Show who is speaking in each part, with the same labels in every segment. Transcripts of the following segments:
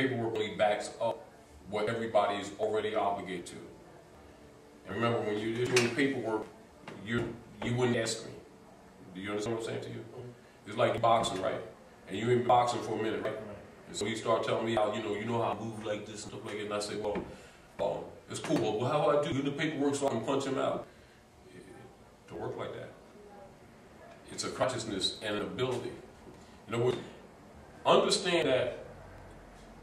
Speaker 1: paperwork only backs up what everybody is already obligated to. And remember, when you're doing paperwork, you you wouldn't ask me. Do you understand what I'm saying to you? It's like boxing, right? And you been boxing for a minute, right? And so you start telling me how, you know, you know how I move like this and stuff like that. And I say, well, um, it's cool. Well, how do I do? Do the paperwork so I can punch him out. It don't work like that. It's a consciousness and an ability. In other words, understand that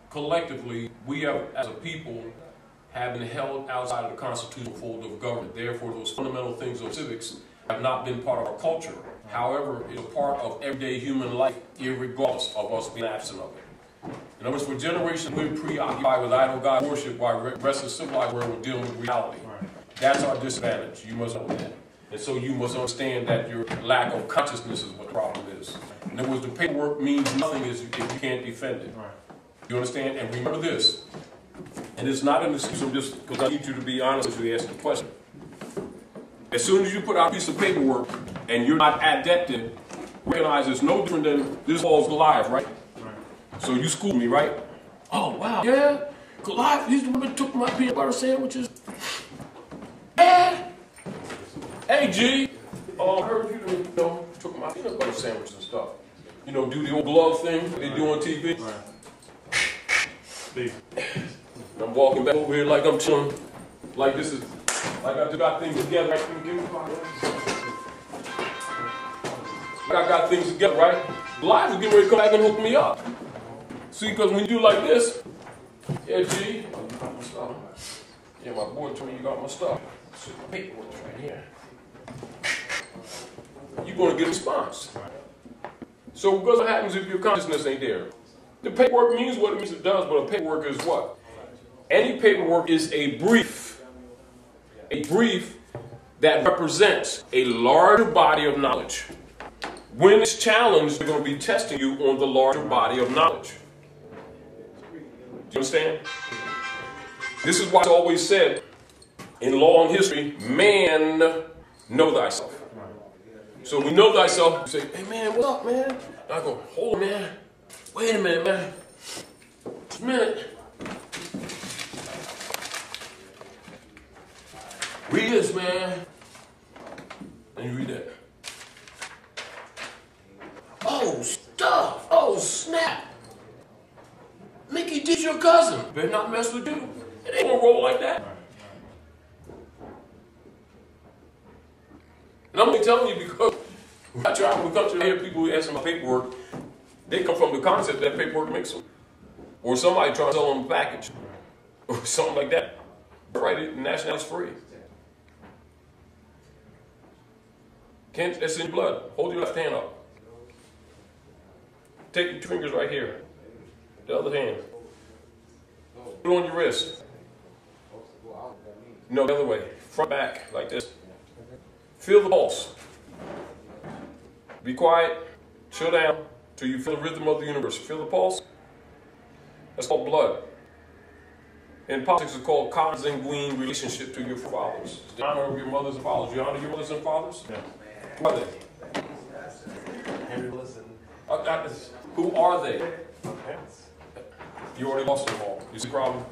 Speaker 1: collectively, we have, as a people, have been held outside of the constitutional fold of government. Therefore, those fundamental things of civics have not been part of our culture. However, it's a part of everyday human life, regardless of us being absent of it. In other words, for generations, we've been preoccupied with idol God worship while the rest of the civilized world we're dealing with reality. That's our disadvantage. You must know that. And so you must understand that your lack of consciousness is what the problem is. In other words, the paperwork means nothing if you can't defend it. You understand? And remember this. And it's not an excuse, I'm just because I need you to be honest as you ask the question. As soon as you put out a piece of paperwork and you're not adapted, recognize it's no different than this falls Goliath, right? right? So you schooled me, right? Oh, wow. Yeah, Goliath, he's the one that took my peanut butter sandwiches. Yeah. Hey, G. Oh, I heard you, you know, took my peanut butter sandwiches and stuff. You know, do the old glove thing they do on TV. Right. I'm walking back over here like I'm chilling, like this is, like I just got things together. Right? I got things together, right? Life is getting ready to come back and hook me up. See, because when you do like this, yeah, G, oh, yeah, my boy told me you got my stuff. See, my paperwork's right here. You're going to get a response. So what happens if your consciousness ain't there? The paperwork means what it means it does, but a paperwork is what? Any paperwork is a brief. A brief that represents a larger body of knowledge. When it's challenged, they're going to be testing you on the larger body of knowledge. Do you understand? This is why it's always said in law and history, man, know thyself. So we know thyself, you say, hey man, what's up, man? I go, hold on, man. Wait a minute, man. Just a minute. Read this, man. And you read that. Oh, stuff. Oh, snap. Mickey did your cousin. Better not mess with you. It ain't gonna roll like that. And I'm only telling you because I try to come to hear people asking my paperwork they come from the concept that paperwork makes them. Or somebody trying to sell them a package. Or something like that. Right, national is free. Can't, it's in blood. Hold your left hand up. Take your fingers right here. The other hand. Put it on your wrist. No, the other way. Front back, like this. Feel the pulse. Be quiet. Chill down till you feel the rhythm of the universe. Feel the pulse? That's called blood. In politics, it's called consanguine relationship to your fathers. The honor of your mothers and fathers. You honor your mothers and fathers? Yeah. Who are they? Uh, who are they? You already lost them all. You see the problem?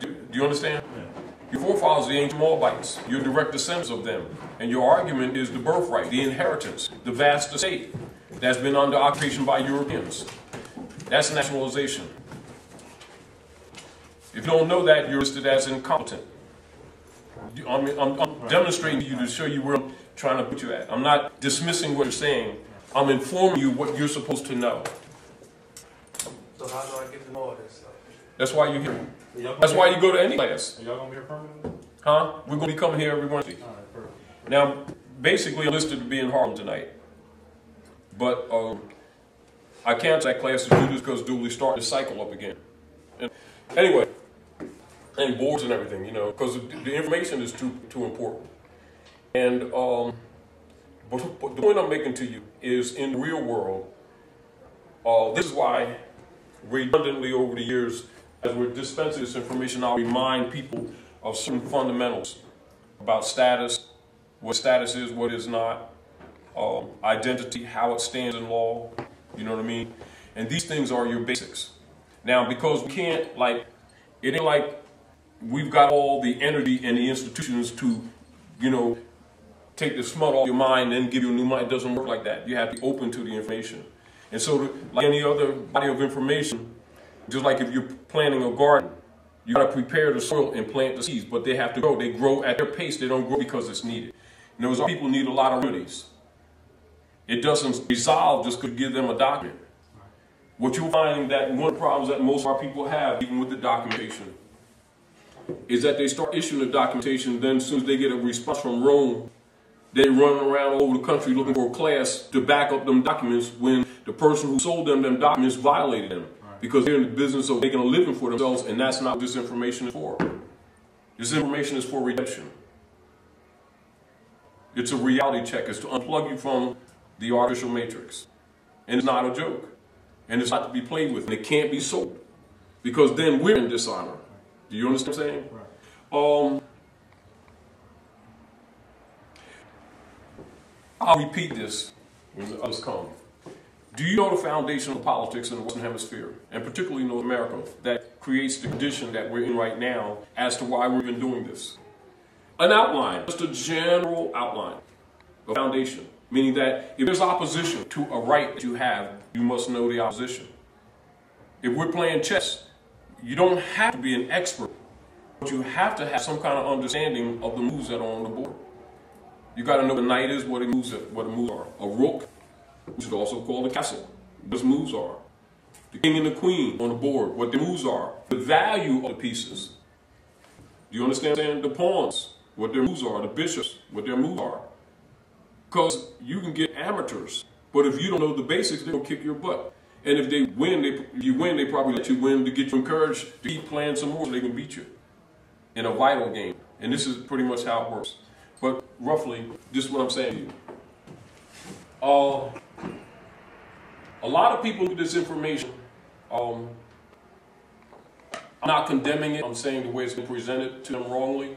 Speaker 1: Do, do you understand? Yeah. Your forefathers, the ancient Moabites, you're direct descendants of them. And your argument is the birthright, the inheritance, the vast estate that's been under occupation by Europeans. That's nationalization. If you don't know that, you're listed as incompetent. I'm, I'm, I'm demonstrating to you to show you where I'm trying to put you at. I'm not dismissing what you're saying. I'm informing you what you're supposed to know.
Speaker 2: So how do I get to know all this stuff?
Speaker 1: That's why you're here. That's why you go to any class.
Speaker 2: Are y'all gonna be here permanently?
Speaker 1: Huh? We're gonna be coming here every Wednesday. Now, basically, I'm listed to be in Harlem tonight, but um, I canceled that class to do this because Dooley started to cycle up again. And anyway, and boards and everything, you know, because the information is too too important. And um, but, but the point I'm making to you is, in the real world, uh, this is why redundantly over the years as we're dispensing this information, I'll remind people of certain fundamentals about status, what status is, what is not, um, identity, how it stands in law, you know what I mean? And these things are your basics. Now, because we can't, like, it ain't like we've got all the energy and the institutions to, you know, take the smut off your mind and give you a new mind. It doesn't work like that. You have to be open to the information. And so, like any other body of information, just like if you're planting a garden, you got to prepare the soil and plant the seeds, but they have to grow. They grow at their pace. They don't grow because it's needed. And those people need a lot of remedies. It doesn't resolve just to give them a document. What you'll find that one of the problems that most of our people have, even with the documentation, is that they start issuing the documentation, then as soon as they get a response from Rome, they run around all over the country looking for a class to back up them documents when the person who sold them them documents violated them. Because they're in the business of making a living for themselves, and that's not what this information is for. This information is for redemption. It's a reality check. It's to unplug you from the artificial matrix. And it's not a joke. And it's not to be played with. And it can't be sold. Because then we're in dishonor. Do you understand what I'm saying? Right. Um, I'll repeat this when the others come. Do you know the foundation of politics in the Western Hemisphere, and particularly North America, that creates the condition that we're in right now as to why we've been doing this? An outline, just a general outline, a foundation, meaning that if there's opposition to a right that you have, you must know the opposition. If we're playing chess, you don't have to be an expert, but you have to have some kind of understanding of the moves that are on the board. You got to know the knight is, what the moves are, what the moves are. A rook, which is also called a castle, what moves are. The king and the queen on the board, what the moves are. The value of the pieces. Do you understand? The pawns, what their moves are. The bishops, what their moves are. Because you can get amateurs, but if you don't know the basics, they'll kick your butt. And if they win, they, you win, they probably let you win to get you encouraged to keep playing some more so they can beat you in a vital game. And this is pretty much how it works. But roughly, this is what I'm saying to you. Uh, a lot of people with this information, um, I'm not condemning it. I'm saying the way it's been presented to them wrongly.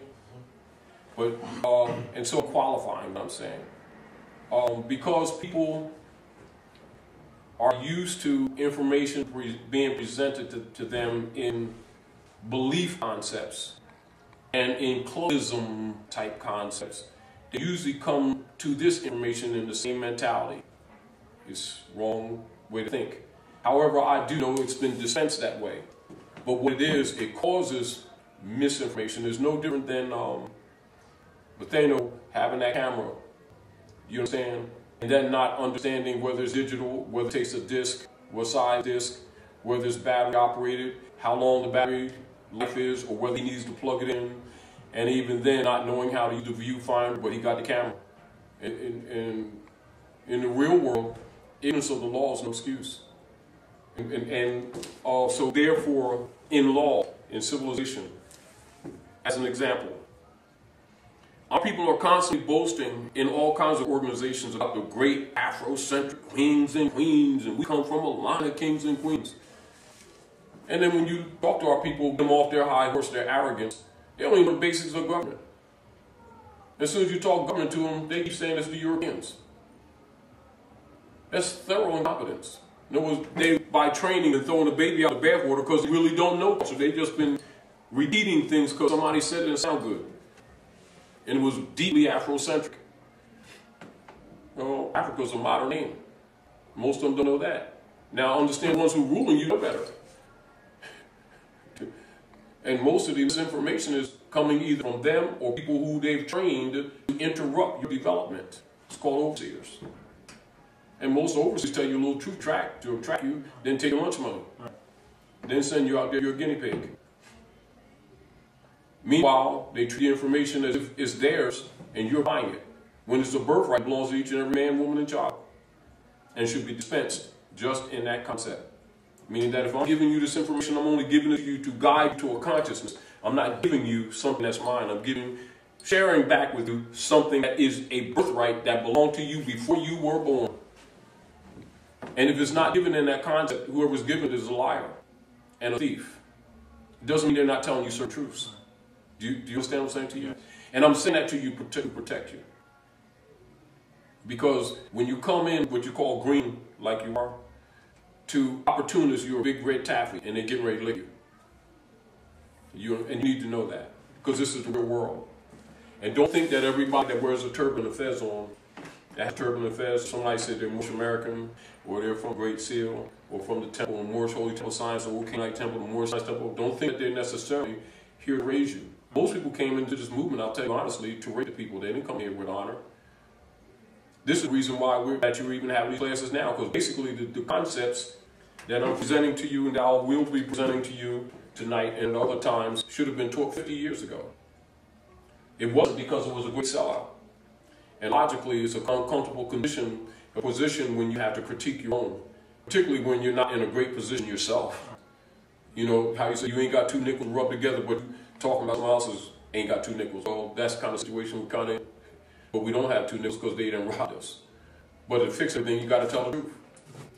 Speaker 1: But, uh, and so qualifying I'm saying. Um, because people are used to information pre being presented to, to them in belief concepts and in closism type concepts. They usually come to this information in the same mentality. It's wrong way to think. However, I do know it's been dispensed that way. But what it is, it causes misinformation. It's no different than um, Nathaniel having that camera. You understand? And then not understanding whether it's digital, whether it takes a disc, what size disc, whether it's battery operated, how long the battery life is, or whether he needs to plug it in, and even then not knowing how to use the viewfinder, but he got the camera. And, and, and in the real world, ignorance of the law is no excuse. And, and, and uh, so therefore, in law, in civilization, as an example, our people are constantly boasting in all kinds of organizations about the great Afrocentric kings and queens, and we come from a line of kings and queens. And then when you talk to our people, them off their high horse, their arrogance, they don't even know the basics of government. As soon as you talk government to them, they keep saying it's the Europeans. That's thorough incompetence. In other words, they, by training and throwing the baby out of the bathwater because they really don't know. So they've just been repeating things because somebody said it and sound good. And it was deeply Afrocentric. You know, Africa's a modern name. Most of them don't know that. Now understand ones who ruling you know better. And most of this information is coming either from them or people who they've trained to interrupt your development. It's called overseers. And most overseers tell you a little truth track to attract you, then take your lunch money. Then send you out there, you're guinea pig. Meanwhile, they treat the information as if it's theirs and you're buying it. When it's a birthright, belongs to each and every man, woman, and child. And should be dispensed just in that concept. Meaning that if I'm giving you this information, I'm only giving it to you to guide you to a consciousness. I'm not giving you something that's mine. I'm giving, sharing back with you something that is a birthright that belonged to you before you were born. And if it's not given in that concept, whoever's given it is a liar and a thief. It doesn't mean they're not telling you certain truths. Do you, do you understand what I'm saying to you? And I'm saying that to you to protect you. Because when you come in what you call green, like you are, to opportunists, you're a big red taffy, and they're getting ready to lick you. You and you need to know that because this is the real world. And don't think that everybody that wears a turban and fez on, that has a turban and fez, somebody said they're Moorish American, or they're from Great Seal, or from the temple, Moorish Holy Temple Science, or Canaanite Temple, the Moorish Science Temple. Don't think that they're necessarily here to raise you. Most people came into this movement, I'll tell you honestly, to raise the people. They didn't come here with honor. This is the reason why we're that you're even have these classes now, because basically the, the concepts that I'm presenting to you and I will be presenting to you tonight and other times should have been taught 50 years ago. It wasn't because it was a great sellout. And logically, it's a uncomfortable condition, a position when you have to critique your own, particularly when you're not in a great position yourself. You know, how you say you ain't got two nickels rubbed together, but talking about someone else's ain't got two nickels. So that's the kind of situation we kind of, but we don't have two nickels because they didn't rob us. But to fix everything, you got to tell the truth.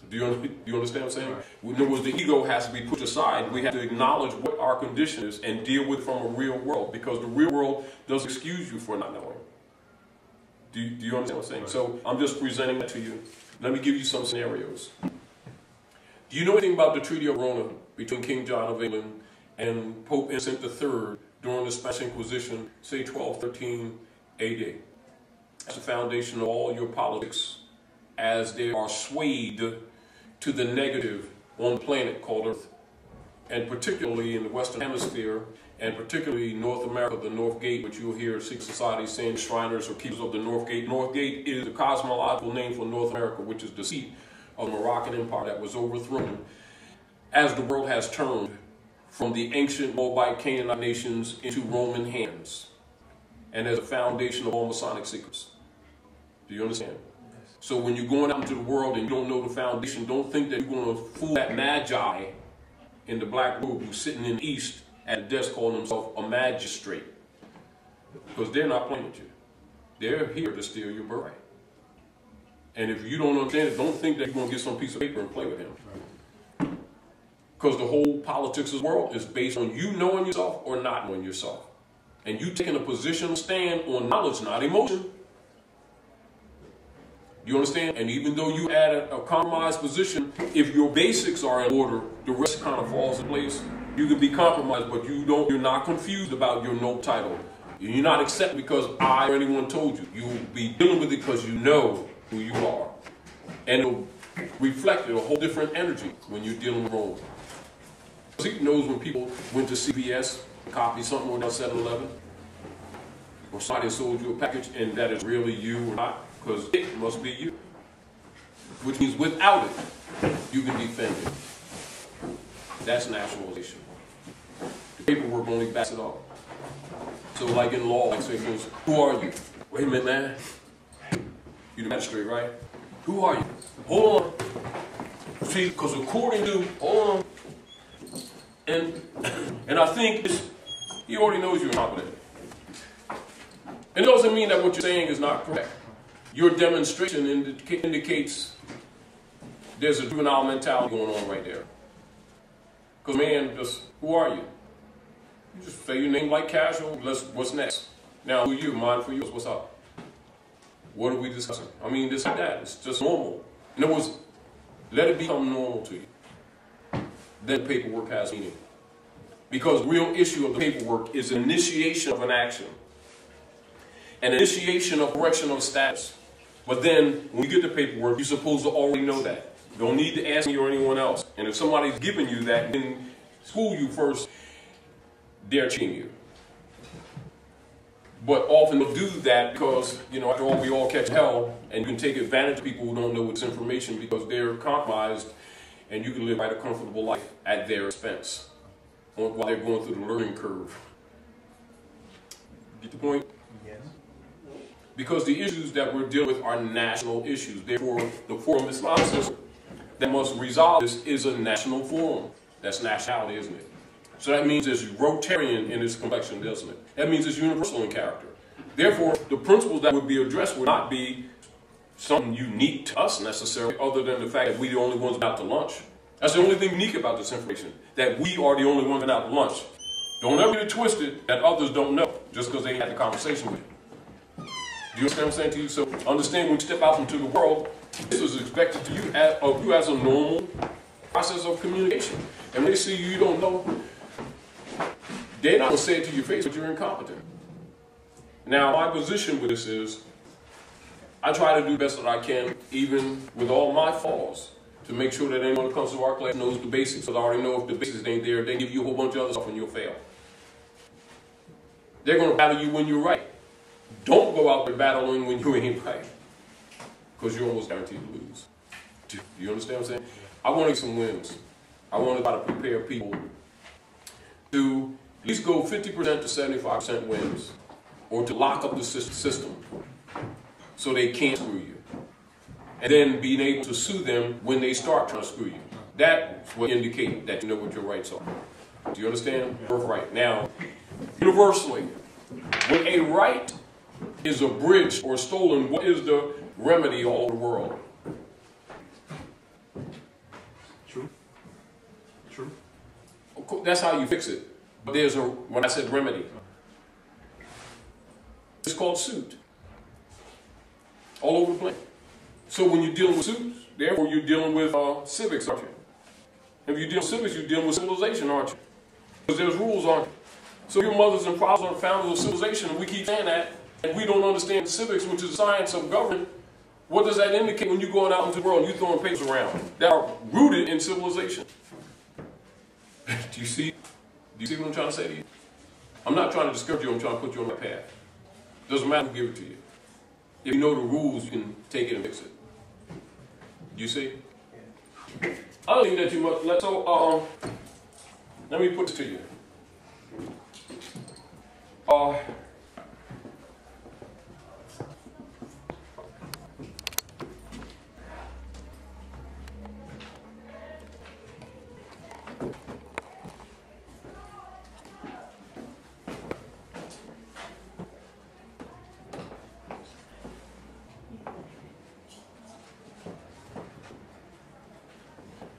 Speaker 1: Do you, do you understand what I'm saying? In other words, the ego has to be put aside. We have to acknowledge what our condition is and deal with it from a real world because the real world doesn't excuse you for not knowing. Do you, do you understand what I'm saying? So I'm just presenting that to you. Let me give you some scenarios. Do you know anything about the Treaty of Verona between King John of England and Pope Innocent III during the Spanish Inquisition, say 1213 AD? That's the foundation of all your politics as they are swayed to the negative on the planet called Earth, and particularly in the Western Hemisphere, and particularly North America, the North Gate, which you'll hear Sikh society saying Shriners or Keepers of the North Gate. North Gate is the cosmological name for North America, which is the seat of the Moroccan Empire that was overthrown as the world has turned from the ancient Moabite Canaanite nations into Roman hands and as a foundation of all Masonic secrets. Do you understand? So when you're going out into the world and you don't know the foundation, don't think that you're going to fool that magi in the black robe who's sitting in the east at a desk calling himself a magistrate. Because they're not playing with you. They're here to steal your birthright. And if you don't understand it, don't think that you're going to get some piece of paper and play with him. Because the whole politics of the world is based on you knowing yourself or not knowing yourself. And you taking a position stand on knowledge, not emotion. You understand? And even though you add a, a compromised position, if your basics are in order, the rest kind of falls in place. You can be compromised, but you don't. You're not confused about your no title. You're not accepted because I or anyone told you. You'll be dealing with it because you know who you are, and it'll reflect a whole different energy when you're dealing with Rome. He knows when people went to CVS, copied something on 7-Eleven, or somebody sold you a package, and that is really you or not because it must be you. Which means without it, you can defend it. That's nationalization. The paperwork only backs it up. So like in law, like say goes, who are you? Wait a minute, man. You the magistrate, right? Who are you? Hold on. See, because according to, hold on. And, and I think he already knows you're incompetent. It doesn't mean that what you're saying is not correct. Your demonstration indica indicates there's a juvenile mentality going on right there. Because man, just who are you? You just say your name like casual. Let's what's next? Now who you? Mine for you. What's up? What are we discussing? I mean, this and that. It's just normal. In other words, let it become normal to you. Then paperwork has meaning. Because real issue of the paperwork is initiation of an action. An initiation of correction of status. But then, when you get the paperwork, you're supposed to already know that. You don't need to ask me or anyone else. And if somebody's giving you that, then school you first, they're cheating you. But often they'll do that because, you know, after all, we all catch hell, and you can take advantage of people who don't know this information because they're compromised, and you can live quite a comfortable life at their expense while they're going through the learning curve. Get the point? Yes. Because the issues that we're dealing with are national issues. Therefore, the Forum Islam that must resolve this is a national forum. That's nationality, isn't it? So that means it's Rotarian in its complexion, doesn't it? That means it's universal in character. Therefore, the principles that would be addressed would not be something unique to us necessarily, other than the fact that we're the only ones out to lunch. That's the only thing unique about this information, that we are the only ones out to lunch. Don't ever get it twisted that others don't know just because they had the conversation with you. Do you understand what I'm saying to you? So understand when you step out into the world, this is expected to you as, of you as a normal process of communication. And when they see you don't know, they're not going to say it to your face, but you're incompetent. Now, my position with this is I try to do best that I can, even with all my flaws, to make sure that anyone who comes to our class knows the basics. Because I already know if the basics ain't there, they give you a whole bunch of other stuff and you'll fail. They're going to battle you when you're right. Don't go out there battling when you ain't right. Because you're almost guaranteed to lose. Do you understand what I'm saying? I want to get some wins. I want to try to prepare people to at least go 50% to 75% wins or to lock up the system so they can't screw you. And then being able to sue them when they start trying to screw you. That will indicate that you know what your rights are. Do you understand? Birthright. Now, universally, when a right is abridged or stolen, what is the remedy all over the world?
Speaker 3: True. True.
Speaker 1: That's how you fix it. But there's a, when I said remedy, it's called suit. All over the place. So when you're dealing with suits, therefore you're dealing with uh, civics, aren't you? If you deal with civics, you're dealing with civilization, aren't you? Because there's rules, aren't you? So your mothers and fathers are the founders of civilization, and we keep saying that, and we don't understand civics, which is the science of government. What does that indicate when you're going out into the world and you're throwing papers around that are rooted in civilization? do you see? Do you see what I'm trying to say to you? I'm not trying to discourage you. I'm trying to put you on the path. Doesn't matter who give it to you. If you know the rules, you can take it and fix it. You see? I don't think that you must let so um let me put it to you. Uh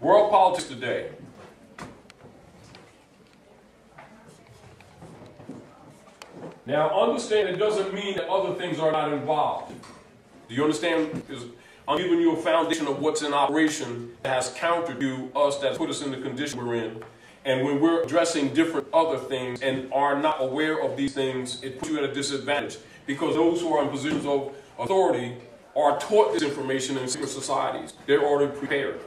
Speaker 1: World politics today. Now, understand it doesn't mean that other things are not involved. Do you understand? Because I'm giving you a foundation of what's in operation that has countered to us, that put us in the condition we're in. And when we're addressing different other things and are not aware of these things, it puts you at a disadvantage. Because those who are in positions of authority are taught this information in secret societies. They're already prepared.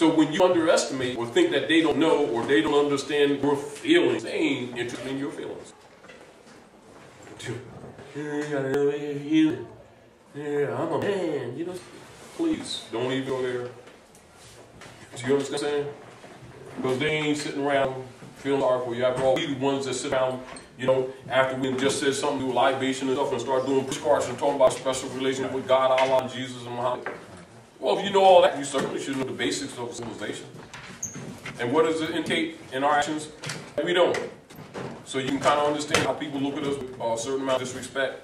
Speaker 1: So when you underestimate or think that they don't know or they don't understand your feelings, they ain't interested in your feelings. Yeah, I'm a man, you know. Please, don't even go there. Do you understand what I'm saying? Because they ain't sitting around feeling sorry for you. After all, we the ones that sit around, you know, after we just said something to libation and stuff and start doing push cards and talking about special relationship with God, Allah, Jesus, and Muhammad. Well, if you know all that, you certainly should know the basics of civilization. And what does it indicate in our actions? We don't. So you can kind of understand how people look at us with a certain amount of disrespect.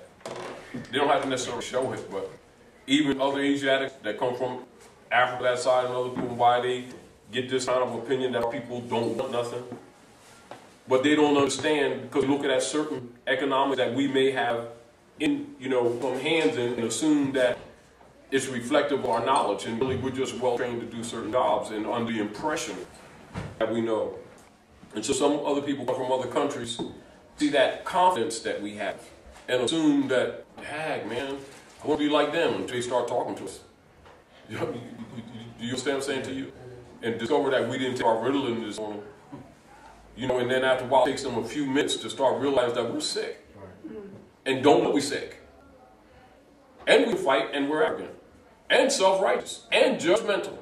Speaker 1: They don't have to necessarily show it, but even other Asiatics that come from Africa, that side, and other people, why they get this kind of opinion that people don't want nothing. But they don't understand because look at that certain economics that we may have in, you know, from hands in and assume that it's reflective of our knowledge, and really we're just well trained to do certain jobs and under the impression that we know. And so some other people from other countries see that confidence that we have and assume that, heck, man, I want to be like them until they start talking to us. Do you understand what I'm saying to you? And discover that we didn't take our Ritalin this morning. You know, and then after a while, it takes them a few minutes to start realizing that we're sick. And don't know we're sick. And we fight and we're arrogant and self-righteous and judgmental.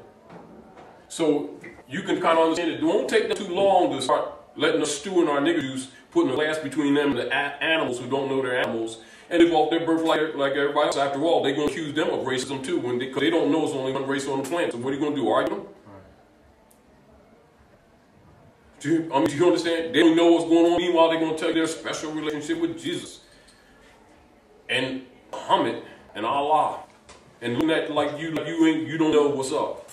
Speaker 1: So you can kind of understand it. It won't take them too long to start letting us stew in our nigger juice, putting the glass between them and the animals who don't know they're animals, and evolve their birth like, everybody else. After all, they're going to accuse them of racism too, when they, they don't know there's only one race on the planet. So what are you going to do, argue them? Do you, I mean, do you understand? They don't know what's going on. Meanwhile, they're going to tell you their special relationship with Jesus and Muhammad and Allah and looking at like you, you ain't, you don't know what's up.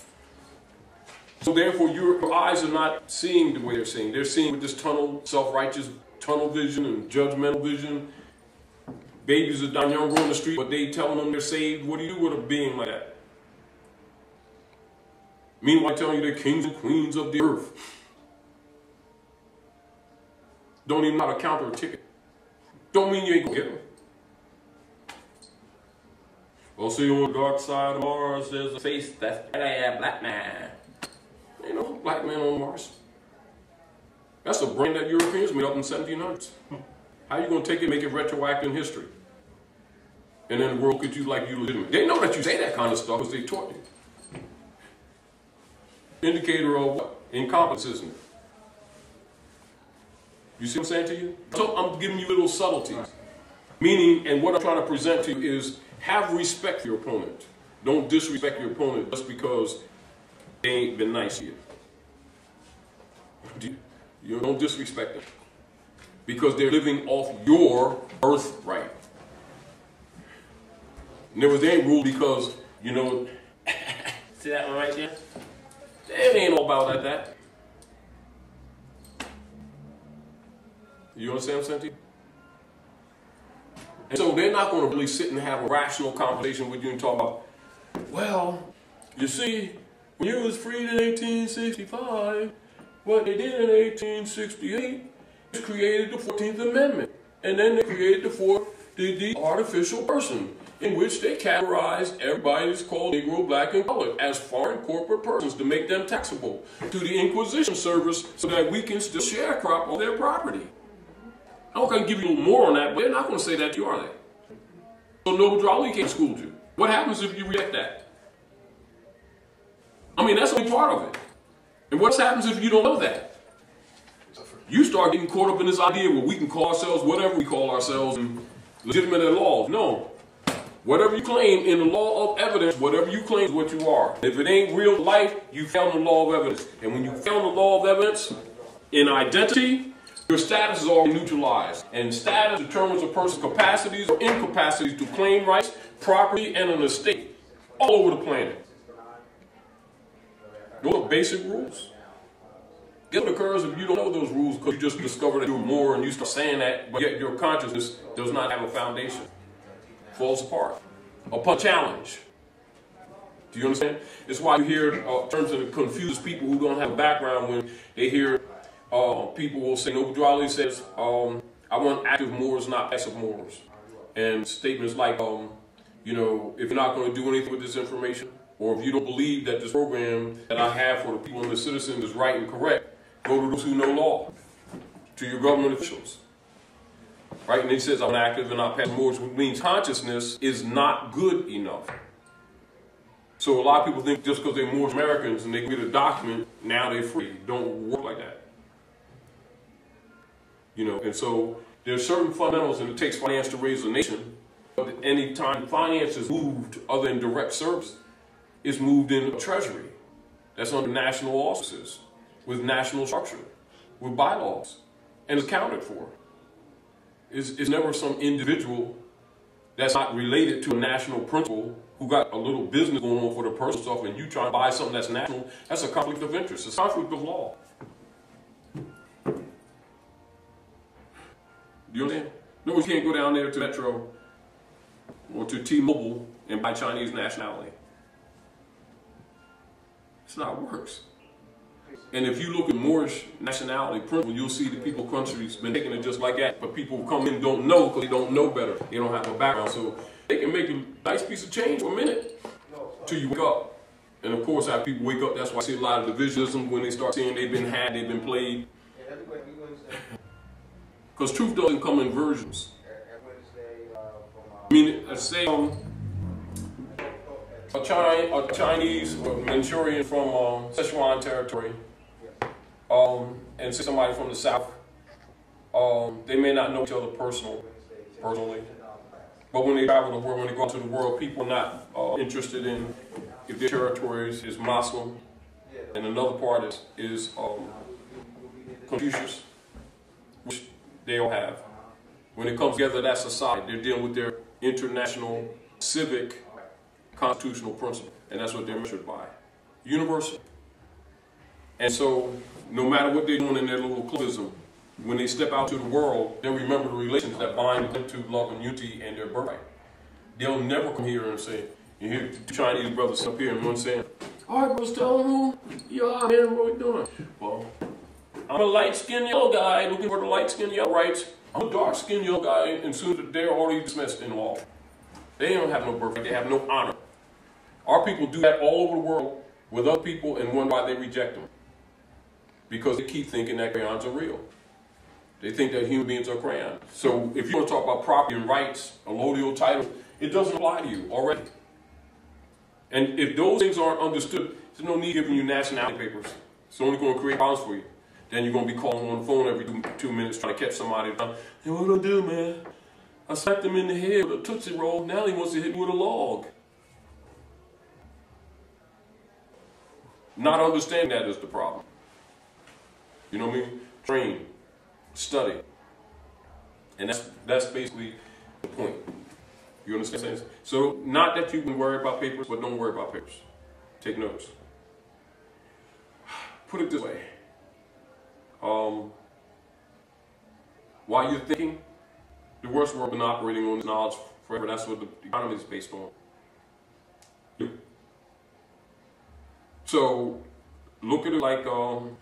Speaker 1: So therefore, your eyes are not seeing the way they're seeing. They're seeing with this tunnel, self-righteous tunnel vision and judgmental vision. Babies are down young on the street, but they telling them they're saved. What do you do with a being like that? Meanwhile, telling you they're kings and queens of the earth. Don't even know how to counter a ticket. Don't mean you ain't gonna get them. Well, see on the dark side of Mars, there's a face that's a black man. Ain't no black man on Mars. That's a brand that Europeans made up in the 1700s. How you gonna take it, and make it retroactive in history? And then the world could use like you legitimate. They know that you say that kind of stuff because they taught you. Indicator of what? Incompetence, isn't it? You see what I'm saying to you? So I'm giving you little subtleties. Meaning, and what I'm trying to present to you is have respect for your opponent. Don't disrespect your opponent just because they ain't been nice to you. You don't disrespect them. Because they're living off your birthright. And there was they ain't ruled because, you know, see that one right there? It ain't all about like that. You understand what I'm saying? And so they're not going to really sit and have a rational conversation with you and talk about, well, you see, when you was freed in 1865, what they did in 1868 is created the 14th Amendment. And then they created the, fourth, the, the artificial person in which they categorized everybody that's called Negro, Black, and Colored as foreign corporate persons to make them taxable to the Inquisition service so that we can still sharecrop on their property. Going to give you a little more on that, but they're not going to say that to you, are they? So Noble Drew Ali can't school you. What happens if you reject that? I mean, that's only part of it. And what happens if you don't know that? You start getting caught up in this idea where we can call ourselves whatever we call ourselves legitimate laws. No. Whatever you claim in the law of evidence, whatever you claim is what you are. If it ain't real life, you found the law of evidence. And when you found the law of evidence in identity, your status is already neutralized. And status determines a person's capacities or incapacities to claim rights, property, and an estate all over the planet. Those are basic rules. What occurs if you don't know those rules because you just discovered you're more and you start saying that, but yet your consciousness does not have a foundation falls apart upon challenge. Do you understand? It's why you hear uh, terms that confuse people who don't have a background when they hear uh, people will say, Noble Drew Ali says, um, I want active Moors, not passive Moors. And statements like, um, you know, if you're not going to do anything with this information, or if you don't believe that this program that I have for the people and the citizens is right and correct, go to those who know law, to your government officials. Right? And he says, I'm active and not passive Moors, which means consciousness is not good enough. So a lot of people think just because they're Moorish Americans and they get a document, now they're free. Don't work like that. You know, and so there's certain fundamentals and it takes finance to raise a nation. But any time finance is moved other than direct service, it's moved in treasury. That's under national offices, with national structure, with bylaws, and it's accounted for. It's, it's never some individual that's not related to a national principle who got a little business going on for the personal stuff and you try to buy something that's national, that's a conflict of interest. It's a conflict of law. You understand? No, you can't go down there to Metro or to T-Mobile and buy Chinese nationality. It's not works. And if you look at Moorish nationality principle, you'll see the people countries been taking it just like that. But people come in don't know because they don't know better. They don't have a background. So they can make a nice piece of change for a minute till you wake up. And of course, after people wake up, that's why I see a lot of divisionism when they start seeing they've been had, they've been played. Because truth doesn't come in versions. I mean, let's say um, a, China, a Chinese or Manchurian from um, Sichuan territory um, and say somebody from the South, um, they may not know each other personal, personally. But when they travel the world, when they go out to the world, people not uh, interested in if their territories is Muslim, and another part is, is um, Confucius, which they all have. When it comes together, that society, they're dealing with their international, civic, constitutional principle, and that's what they're measured by. Universal. And so no matter what they're doing in their little clubism, when they step out to the world, they'll remember the relations that bind them to love and unity and their birthright. They'll never come here and say, you hear Chinese brothers up here and one saying, All right, bro, tell him who you are, man. What we doing? Well, I'm a light skinned yellow guy looking for the light skinned yellow rights. I'm a dark skinned yellow guy, and soon they're already dismissed in law. They don't have no birthright, they have no honor. Our people do that all over the world with other people and wonder why they reject them. Because they keep thinking that crayons are real. They think that human beings are crayons. So if you want to talk about property and rights, allodial title, it doesn't apply to you already. And if those things aren't understood, there's no need giving you nationality papers. It's only going to create problems for you. Then you're to be calling on the phone every two, minutes trying to catch somebody. Hey, what do I do, man? I smacked him in the head with a Tootsie Roll. Now he wants to hit me with a log. Not understanding that is the problem. You know what I mean? Train, study. And that's that's basically the point. You understand? So not that you can worry about papers, but don't worry about papers. Take notes. Put it this way. Um, while you're thinking, the worst world been operating on knowledge forever. That's what the economy is based on. So look at it like um,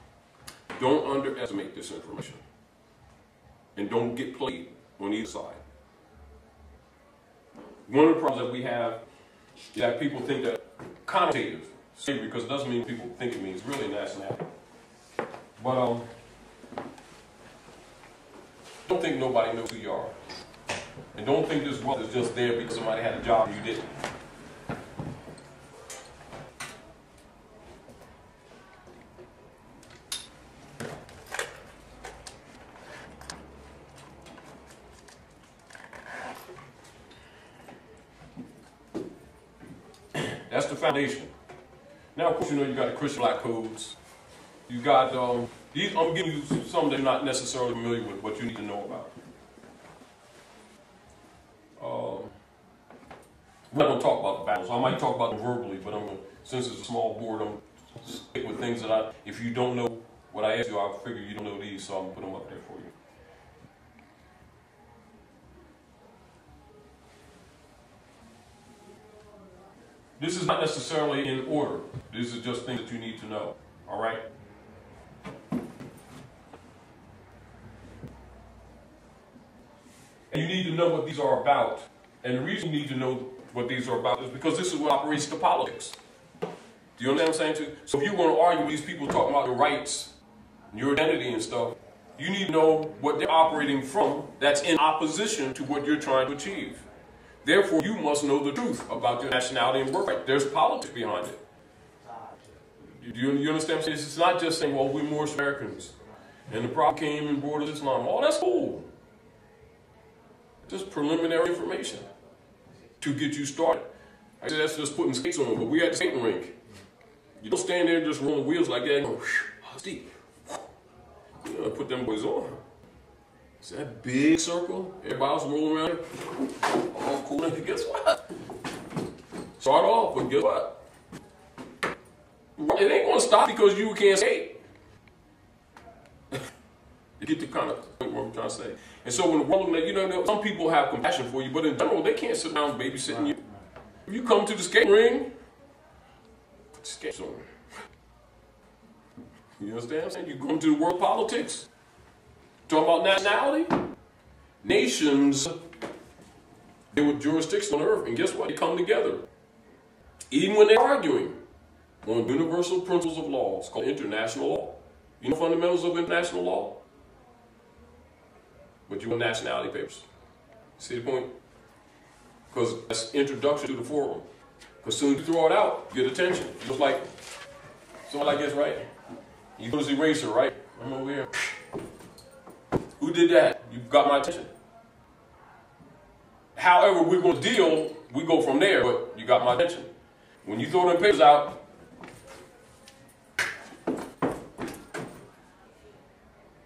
Speaker 1: don't underestimate this information. And don't get played on either side. One of the problems that we have is that people think that connotative, because it doesn't mean people think it means really nationality. But um, don't think nobody knows who you are. And don't think this wealth is just there because somebody had a job and you didn't. That's the foundation. Now, of course, you know you got the Christian black codes. You got um, these. I'm giving you some that you're not necessarily familiar with, but you need to know about. Um, we're not going to talk about the battles. I might talk about them verbally, but I'm gonna, since it's a small board, I'm stick with things that I. If you don't know what I asked you, I figure you don't know these, so I'm gonna put them up there for you. This is not necessarily in order. These are just things that you need to know. All right? You need to know what these are about. And the reason you need to know what these are about is because this is what operates the politics. Do you understand what I'm saying? So if you want to argue with these people talking about your rights, your identity and stuff, you need to know what they're operating from that's in opposition to what you're trying to achieve. Therefore, you must know the truth about your nationality and birthright. There's politics behind it. Do you, you understand? It's not just saying, well, we're more Americans. And the problem came and in borders Islam. Oh, that's cool. Just preliminary information to get you started. I said that's just putting skates on, but we at the skating rink. You don't stand there and just rolling wheels like that and go, oh, Steve. You know, put them boys on. It's that big circle. Everybody else rolling around. All cool. And guess what? Start off, but guess what? It ain't gonna stop because you can't skate. Get the kind of what I'm trying to say. And so when the world, you know, some people have compassion for you, but in general, they can't sit down babysitting you. If you come to the skate ring, put the skates on. You understand what I'm saying? You come to the world politics. Talking about nationality? Nations deal with jurisdictions on earth, and guess what? They come together. Even when they're arguing on universal principles of law. It's called international law. You know fundamentals of international law? But you want nationality papers. See the point? Because that's introduction to the forum. Because soon as you throw it out, you get attention. Just like someone like this, right? You to the eraser, right? I'm over here. Who did that? You got my attention. However, we're going to deal, we go from there, but you got my attention. When you throw them papers out,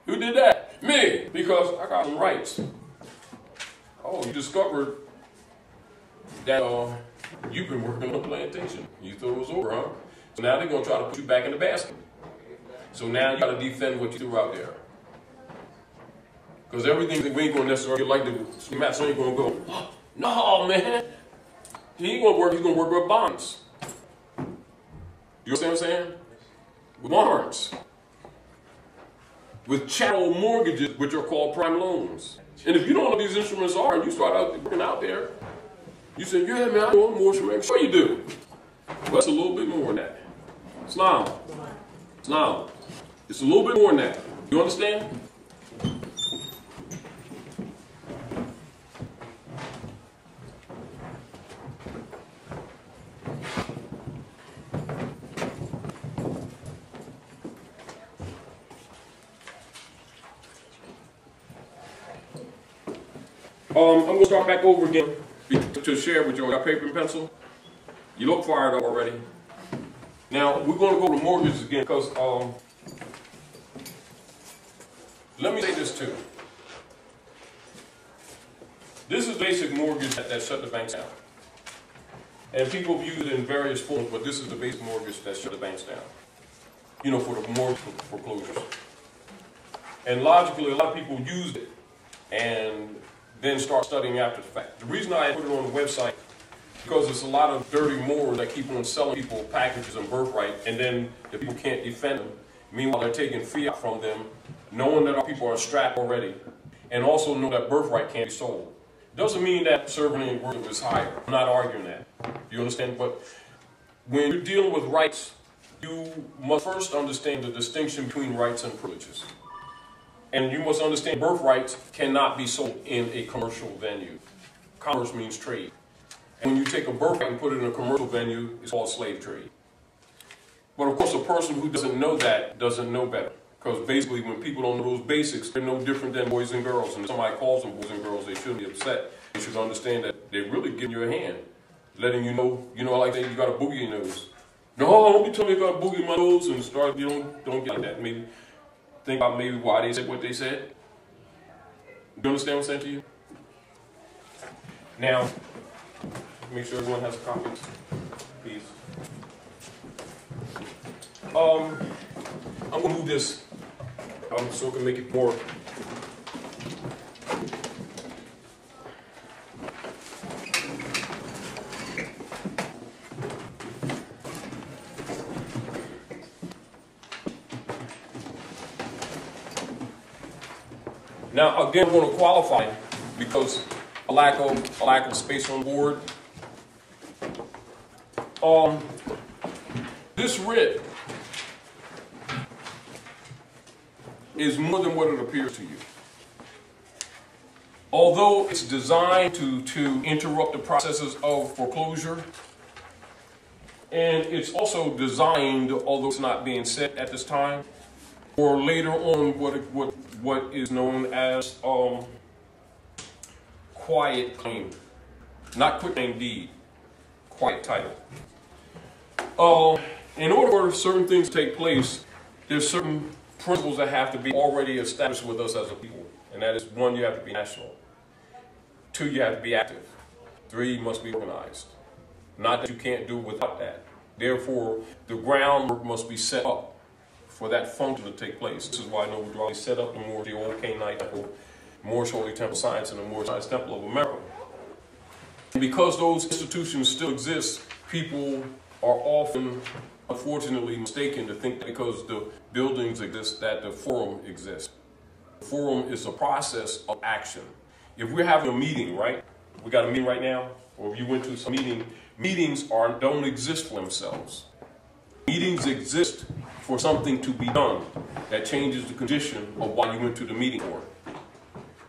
Speaker 1: who did that? Because I got some rights. Oh, you discovered that uh, you've been working on a plantation. You threw those over, huh? So now they're going to try to put you back in the basket. So now you got to defend what you threw out there. Because everything that we ain't gonna necessarily like the master ain't gonna go, no man. He ain't gonna work, he's gonna work with bonds. You understand what I'm saying? With warrants. With chattel mortgages, which are called prime loans. And if you don't know what these instruments are and you start out working out there, you say, yeah, man, I know mortgage man. Sure you do. But it's a little bit more than that. Islam. Islam. It's a little bit more than that. You understand? I'm gonna start back over again to share with you. Got paper and pencil? You look fired up already. Now we're gonna go to mortgages again because um, let me say this too. This is basic mortgage that, that shut the banks down. And people used it in various forms, but this is the basic mortgage that shut the banks down. You know, for the mortgage foreclosures. And logically, a lot of people use it and then start studying after the fact. The reason I put it on the website because there's a lot of dirty Moors that keep on selling people packages and birthright, and then the people can't defend them. Meanwhile, they're taking fiat from them, knowing that our people are strapped already, and also know that birthright can't be sold. Doesn't mean that serving and worship is higher. I'm not arguing that. You understand? But when you're dealing with rights, you must first understand the distinction between rights and privileges. And you must understand birthrights cannot be sold in a commercial venue. Commerce means trade. And when you take a birthright and put it in a commercial venue, it's called slave trade. But of course, a person who doesn't know that doesn't know better. Because basically, when people don't know those basics, they're no different than boys and girls. And if somebody calls them boys and girls, they shouldn't be upset. They should understand that they're really giving you a hand, letting you know, you know, like that you got a boogie in your nose. No, don't be telling me you got a boogie in my nose and start, you know, don't get like that. Maybe think about maybe why they said what they said. You understand what I'm saying to you? Now, make sure everyone has a copy, please. Um, I'm gonna move this um, so we can make it more. Now, again, I'm going to qualify because a lack of a lack of space on board. Um, this writ is more than what it appears to you. Although it's designed to, to interrupt the processes of foreclosure, and it's also designed, although it's not being set at this time, or later on what, what, what is known as um, quiet claim. Not quick claim deed, quiet title. Uh, in order for certain things to take place, there's certain principles that have to be already established with us as a people. And that is one, you have to be national. Two, you have to be active. Three, you must be organized. Not that you can't do without that. Therefore, the groundwork must be set up for that function to take place. This is why Noble Drew Ali set up the Moorish, the old Canaanite temple, Moorish Holy Temple Science, and the Moorish Science Temple of America. And because those institutions still exist, people are often, unfortunately, mistaken to think that because the buildings exist, that the forum exists. The forum is a process of action. If we're having a meeting, right? We got a meeting right now, or if you went to some meeting, meetings are don't exist for themselves. Meetings exist for something to be done that changes the condition of why you went to the meeting for.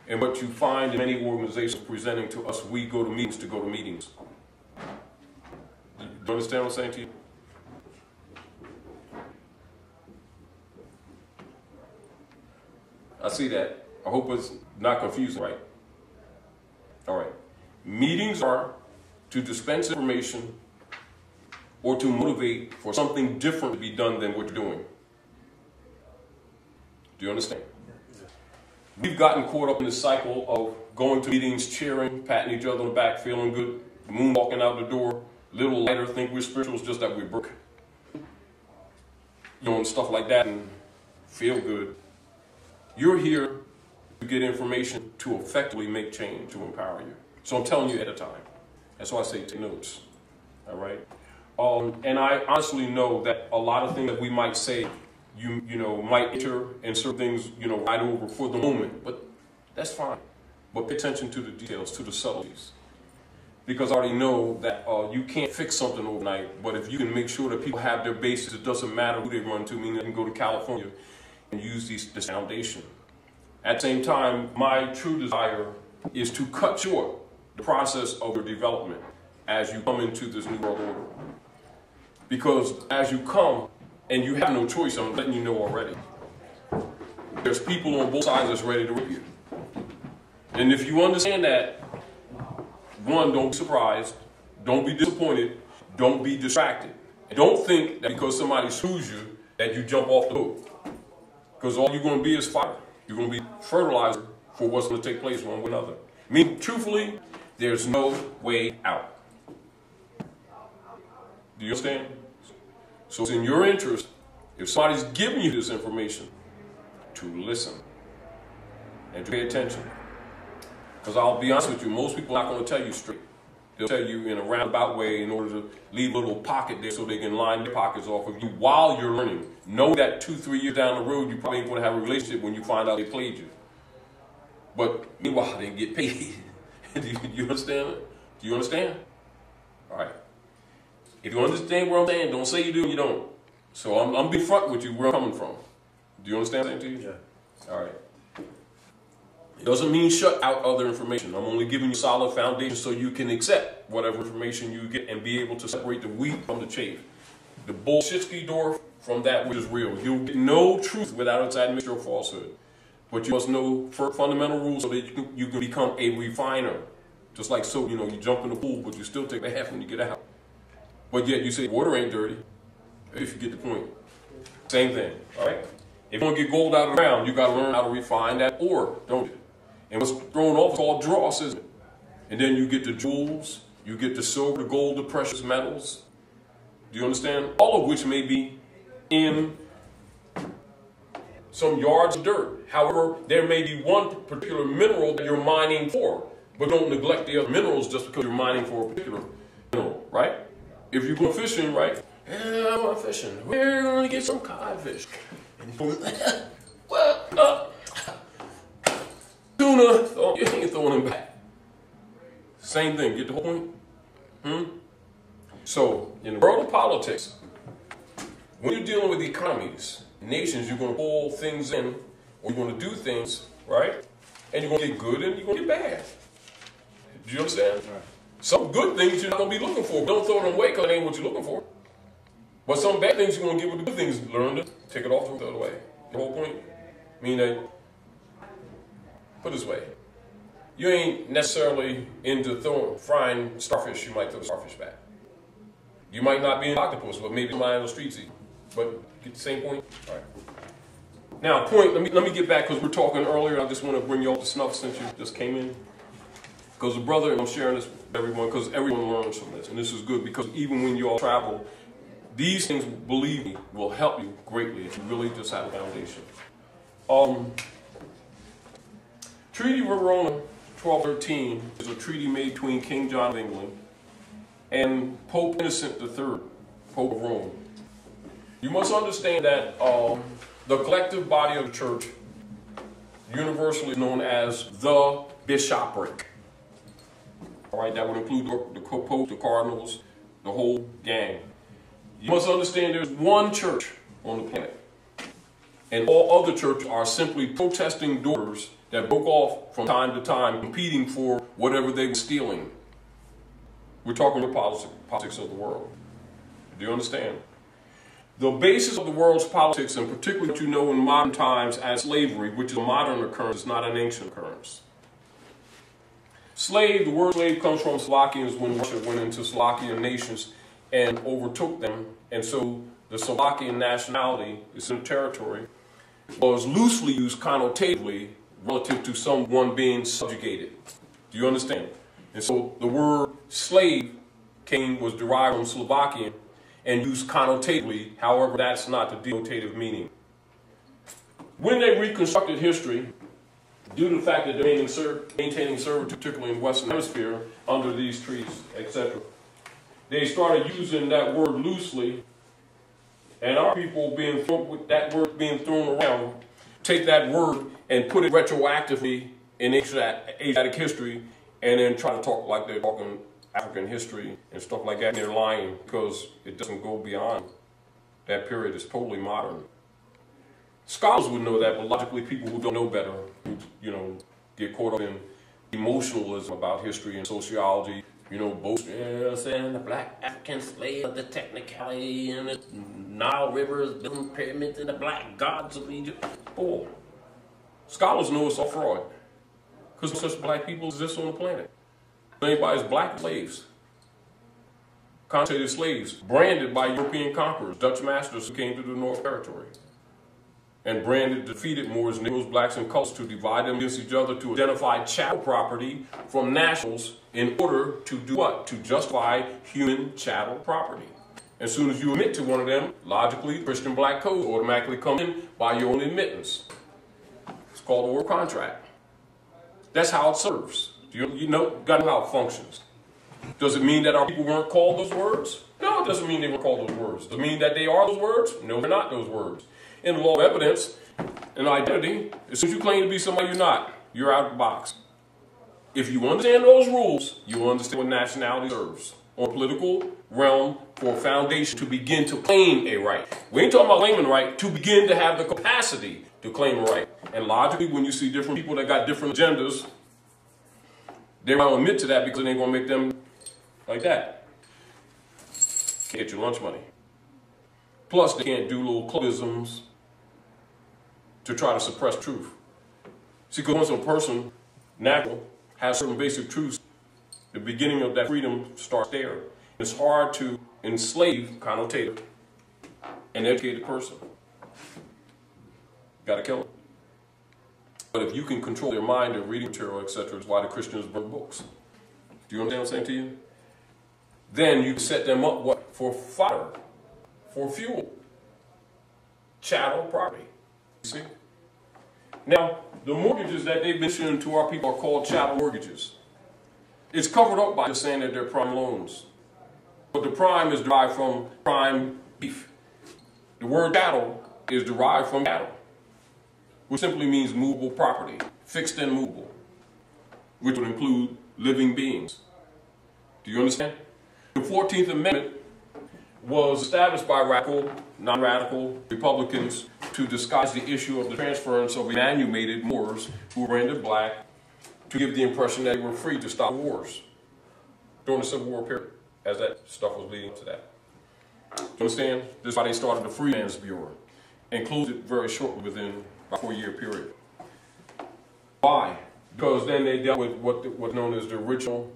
Speaker 1: And what you find in many organizations presenting to us, we go to meetings to go to meetings. Do you understand what I'm saying to you? I see that. I hope it's not confusing, right? All right. Meetings are to dispense information or to motivate for something different to be done than what you're doing. Do you understand? We've gotten caught up in the cycle of going to meetings, cheering, patting each other on the back, feeling good, moonwalking out the door, little lighter, think we're spiritual, it's just that we're broke. You know, and stuff like that, and feel good. You're here to get information to effectively make change, to empower you. So I'm telling you at a time. That's why I say take notes. All right? Um, and I honestly know that a lot of things that we might say, you you know, might enter and certain things, you know, right over for the moment. But that's fine. But pay attention to the details, to the subtleties. Because I already know that uh, you can't fix something overnight, but if you can make sure that people have their bases, it doesn't matter who they run to, meaning they can go to California and use these, this foundation. At the same time, my true desire is to cut short the process of your development as you come into this new world order. Because as you come, and you have no choice, I'm letting you know already, there's people on both sides that's ready to rip you. And if you understand that, one, don't be surprised, don't be disappointed, don't be distracted. And don't think that because somebody sues you that you jump off the boat. Because all you're going to be is fire. You're going to be fertilizer for what's going to take place one with another. I mean, truthfully, there's no way out. Do you understand? So it's in your interest, if somebody's giving you this information, to listen and to pay attention. Because I'll be honest with you, most people are not going to tell you straight. They'll tell you in a roundabout way in order to leave a little pocket there so they can line their pockets off of you while you're learning. Know that two, three years down the road, you probably ain't going to have a relationship when you find out they played you. But meanwhile, they get paid. do, you, understand? Do you understand? All right. If you understand where I'm saying, don't say you do and you don't. So I'm, I'm being front with you where I'm coming from. Do you understand what I'm saying to you?
Speaker 3: Yeah.
Speaker 1: All right. It doesn't mean shut out other information. I'm only giving you solid foundation so you can accept whatever information you get and be able to separate the wheat from the chaff. The bullshitsky door from that which is real. You'll get no truth without its admixture of falsehood. But you must know fundamental rules so that you can, you can become a refiner. Just like so, you know, you jump in the pool, but you still take a half when you get out. But yet you say water ain't dirty, if you get the point. Same thing, all right? If you want to get gold out of the ground, you got to learn how to refine that ore, don't you? And what's thrown off is called dross, isn't it? And then you get the jewels, you get the silver, the gold, the precious metals. Do you understand? All of which may be in some yards of dirt. However, there may be one particular mineral that you're mining for, but don't neglect the other minerals just because you're mining for a particular mineral, right? If you go fishing, right? Yeah, I'm going fishing. We're to get some codfish. Well, uh, tuna, oh, you ain't throwing them back. Same thing, get the whole point? Hmm? So, in the world of politics, when you're dealing with economies, nations, you're to pull things in, or you're to do things, right? And you're to get good and you're to get bad. Do you understand?
Speaker 3: Right.
Speaker 1: Some good things you're not going to be looking for. Don't throw them away because it ain't what you're looking for. But some bad things you're going to get with the good things. Learn to take it off and throw it away. The whole point. Meaning that, put it this way, you ain't necessarily into throwing, frying starfish, you might throw starfish back. You might not be an octopus, but maybe somebody on the streets. But get the same point? All right. Now, point, let me, let me get back because we're talking earlier. I just want to bring you all to snuff since you just came in. Because the brother, I'm sharing this with everyone because everyone learns from this. And this is good because even when you all travel, these things, believe me, will help you greatly if you really just have a foundation. Um, Treaty of Verona 1213 is a treaty made between King John of England and Pope Innocent III, Pope of Rome. You must understand that um, the collective body of the church, universally known as the bishopric, all right, that would include the, Pope, the cardinals, the whole gang. You must understand there's one church on the planet, and all other churches are simply protesting daughters that broke off from time to time, competing for whatever they were stealing. We're talking about politics, of the world. Do you understand? The basis of the world's politics, and particularly what you know in modern times as slavery, which is a modern occurrence, not an ancient occurrence. Slave, the word slave comes from Slovakians when Russia went into Slovakian nations and overtook them. And so the Slovakian nationality is in territory was loosely used connotatively relative to someone being subjugated. Do you understand? And so the word slave came was derived from Slovakian and used connotatively, however, that's not the denotative meaning. When they reconstructed history, due to the fact that they're maintaining servitude, particularly in Western Hemisphere, under these trees, etc., they started using that word loosely, and our people being thrown with that word being thrown around, take that word and put it retroactively in Asiatic history, and then try to talk like they're talking African history and stuff like that. And they're lying because it doesn't go beyond that period. It's totally modern. Scholars would know that, but logically, people who don't know better, who, you know, get caught up in emotionalism about history and sociology, you know, both, you saying, the black African slave, the technicality, and the Nile rivers building pyramids, and the black gods of Egypt. Boy, scholars know it's all fraud. Because such black people exist on the planet. Anybody's black slaves. Concentrated slaves, branded by European conquerors, Dutch masters who came to the North Territory and branded defeated Moors, Negroes, blacks, and cults to divide them against each other to identify chattel property from nationals in order to do what? To justify human chattel property. As soon as you admit to one of them, logically, Christian black code automatically comes in by your own admittance. It's called a war contract. That's how it serves. You, you know, got how it functions. Does it mean that our people weren't called those words? No, it doesn't mean they were called those words. Does it mean that they are those words? No, they're not those words in law evidence and identity, as soon as you claim to be somebody you're not, you're out of the box. If you understand those rules, you understand what nationality serves on political realm for a foundation to begin to claim a right. We ain't talking about claiming right, to begin to have the capacity to claim a right. And logically, when you see different people that got different agendas, they're to admit to that because it ain't to make them like that. Can't get your lunch money. Plus, they can't do little clubisms to try to suppress truth. See, because once a person, natural, has certain basic truths, the beginning of that freedom starts there. It's hard to enslave, connotative, an educated person. Got to kill them. But if you can control their mind, their reading material, etc., is why the Christians burn books. Do you understand what I'm saying to you? Then you set them up what? For fire, for fuel, chattel property. See? Now, the mortgages that they've been issuing to our people are called chattel mortgages. It's covered up by just saying that they're prime loans. But the prime is derived from prime beef. The word chattel is derived from cattle, which simply means movable property, fixed and movable, which would include living beings. Do you understand? The 14th Amendment was established by radical, non-radical Republicans to disguise the issue of the transference of manumitted Moors who were rendered black to give the impression that they were free to stop wars during the Civil War period, as that stuff was leading to that. You understand? This is why they started the Freedmen's Bureau and closed it very shortly within a four-year period. Why? Because then they dealt with what was known as the original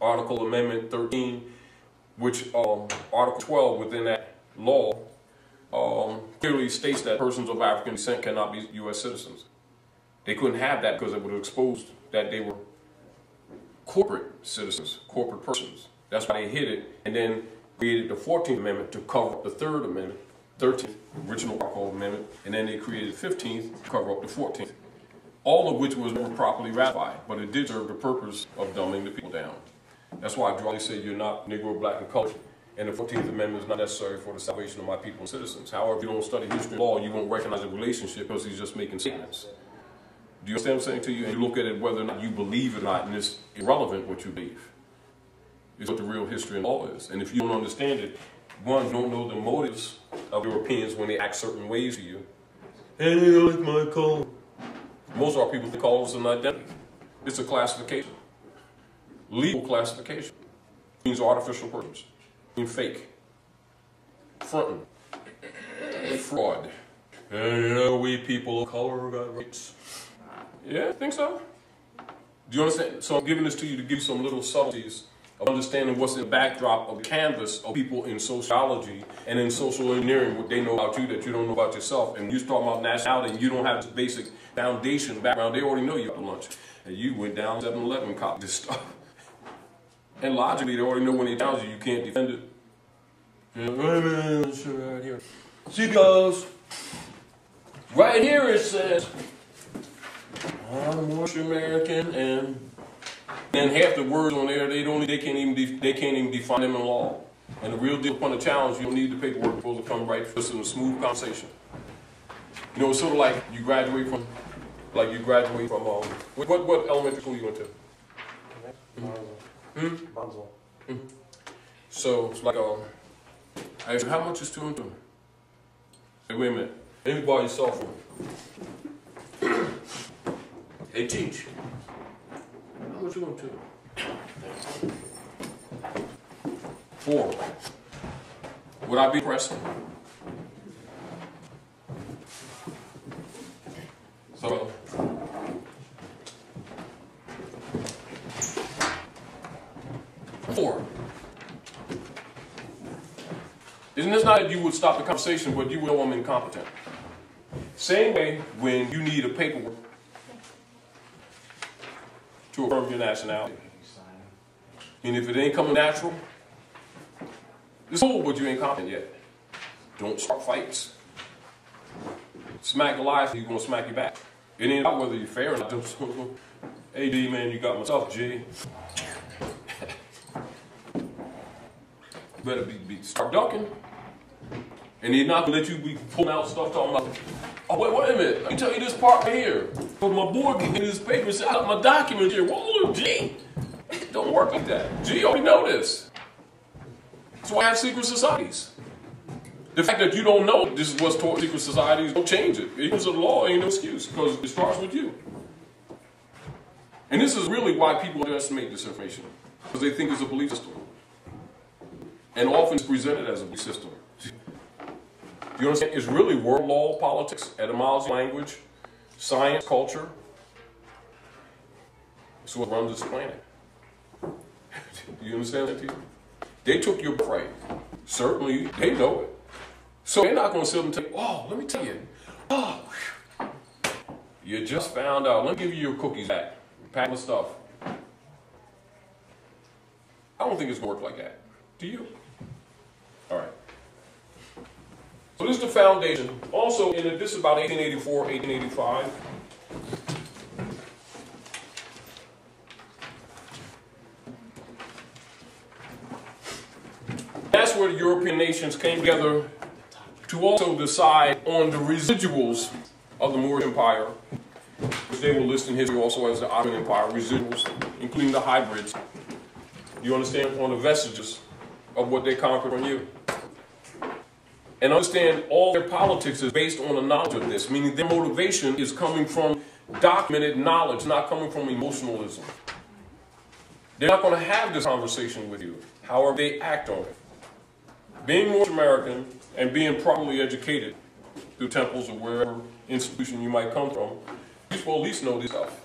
Speaker 1: Article Amendment 13 which um, Article 12 within that law um, clearly states that persons of African descent cannot be U.S. citizens. They couldn't have that because it would have exposed that they were corporate citizens, corporate persons. That's why they hid it and then created the 14th Amendment to cover up the Third Amendment, 13th, original Article Amendment, and then they created the 15th to cover up the 14th. All of which was never properly ratified, but it did serve the purpose of dumbing the people down. That's why I strongly say you're not Negro, black, and colored. And the 14th Amendment is not necessary for the salvation of my people and citizens. However, if you don't study history and law, you won't recognize the relationship because he's just making statements. Do you understand what I'm saying to you? And you look at it whether or not you believe it or not, and it's irrelevant what you believe. It's what the real history and law is. And if you don't understand it, one, don't know the motives of Europeans when they act certain ways to you. Hey, you like my color. Most of our people think color is an identity. It's a classification legal classification. Means artificial persons. Means fake. Fronting. Fraud. And you know, we people of color got rights. Yeah, think so. Do you understand? So I'm giving this to you to give you some little subtleties of understanding what's in the backdrop of the canvas of people in sociology and in social engineering, what they know about you that you don't know about yourself. And you talking about nationality and you don't have this basic foundation background, they already know you at lunch. And you went down 7-Eleven copied this stuff. And logically, they already know when they challenge you, you can't defend it. You know, wait right here. See, because right here it says, I'm Moorish American and And half the words on there, they don't, they can't even, they can't even define them in law. And the real deal upon the challenge, you don't need the paperwork, supposed to come right, in a smooth conversation. You know, it's sort of like you graduate from, like you graduate from, um, what, what, elementary school you went to? Hmm?
Speaker 2: Bonzo.
Speaker 1: So it's like, um, I asked, how much is two and two? Hey, wait a minute. Let me borrow your cell phone. Hey, teach. How much you want two? Four. Would I be pressing? So. Four. Isn't this not that you would stop the conversation, but you would know I'm incompetent? Same way when you need a paperwork to affirm your nationality. And if it ain't coming natural, it's over, but you ain't competent yet. Don't start fights. Smack life, he's gonna smack you back. It ain't about whether you're fair or not. hey, D, man, you got myself, G. better be, be start ducking. And they're not gonna let you be pulling out stuff talking about, oh wait, wait a minute, let me tell you this part right here. But my boy gave me this paper and I got my documents here. Whoa, G. Don't work like that. G, already know this. That's why I have secret societies. The fact that you don't know this is what's taught secret societies, don't change it. It's a law, ain't no excuse, because it starts with you. And this is really why people underestimate this information, because they think it's a belief system and often it's presented as a system. You understand? It's really world law, politics, etymology, language, science, culture. It's what runs this planet. You understand that, T? They took your birthright. Certainly, they know it. So they're not going to sit and take, oh, let me tell you. Oh, whew. you just found out. Let me give you your cookies back. Pack the stuff. I don't think it's going to work like that. Do you? All right. Is the foundation. Also, in this is about 1884, 1885. That's where the European nations came together to also decide on the residuals of the Moorish Empire, which they will list in history also as the Ottoman Empire, residuals, including the hybrids. You understand? On the vestiges of what they conquered on you. And understand all their politics is based on a knowledge of this, meaning their motivation is coming from documented knowledge, not coming from emotionalism. They're not going to have this conversation with you, however, they act on it. Being North American and being properly educated through temples or wherever institution you might come from, should at least know this stuff.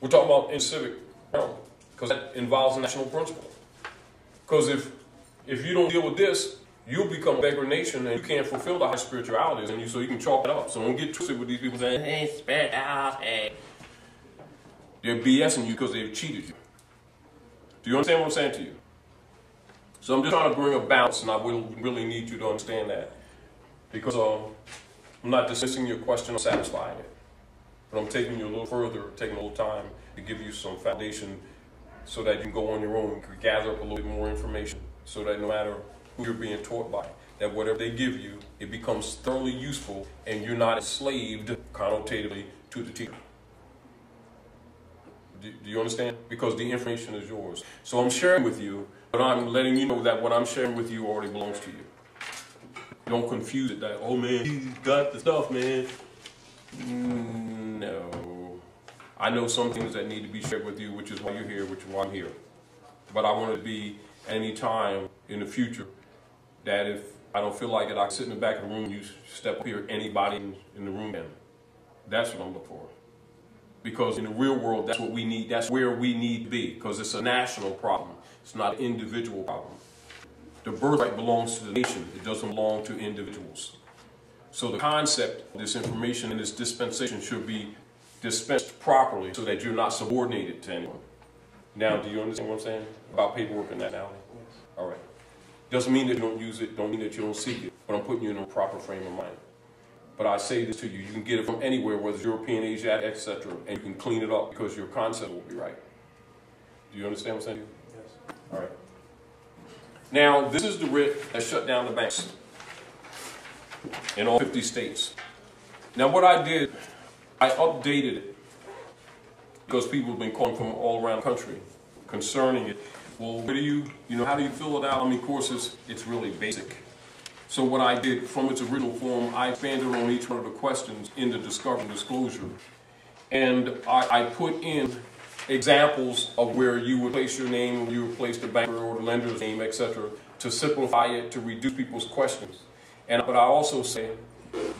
Speaker 1: We're talking about in civic because that involves national principle. Because if if you don't deal with this, you'll become a beggar nation and you can't fulfill the high spiritualities and you so you can chalk it up. So don't get twisted with these people saying, hey, spirit out, hey. They're BSing you because they've cheated you. Do you understand what I'm saying to you? So I'm just trying to bring a balance and I will really need you to understand that. Because um, I'm not dismissing your question or satisfying it. But I'm taking you a little further, taking a little time to give you some foundation so that you can go on your own gather up a little bit more information so that no matter you're being taught by, that whatever they give you, it becomes thoroughly useful and you're not enslaved connotatively to the teacher. Do, do you understand? Because the information is yours. So I'm sharing with you, but I'm letting you know that what I'm sharing with you already belongs to you. Don't confuse it that, oh man, he's got the stuff, man. No. I know some things that need to be shared with you, which is why you're here, which is why I'm here. But I want to be any time in the future that if I don't feel like it, I can sit in the back of the room, you step up here, anybody in, in the room, and that's what I'm looking for. Because in the real world, that's what we need, that's where we need to be, because it's a national problem. It's not an individual problem. The birthright belongs to the nation, it doesn't belong to individuals. So the concept of this information and this dispensation should be dispensed properly so that you're not subordinated to anyone. Now, do you understand what I'm saying about paperwork and nationality? All right. Doesn't mean that you don't use it, don't mean that you don't seek it, but I'm putting you in a proper frame of mind. But I say this to you, you can get it from anywhere, whether it's European, Asia, etc., and you can clean it up because your concept will be right. Do you understand what I'm saying?
Speaker 2: Yes.
Speaker 1: All right. Now, this is the writ that shut down the banks in all 50 states. Now, what I did, I updated it because people have been calling from all around the country concerning it. Well, where do you, you know, how do you fill it out? How many courses? It's really basic. So what I did from its original form, I expanded on each one of the questions in the discovery and disclosure. And I, I put in examples of where you would place your name, you would place the banker or the lender's name, etc., to simplify it, to reduce people's questions. And but I also say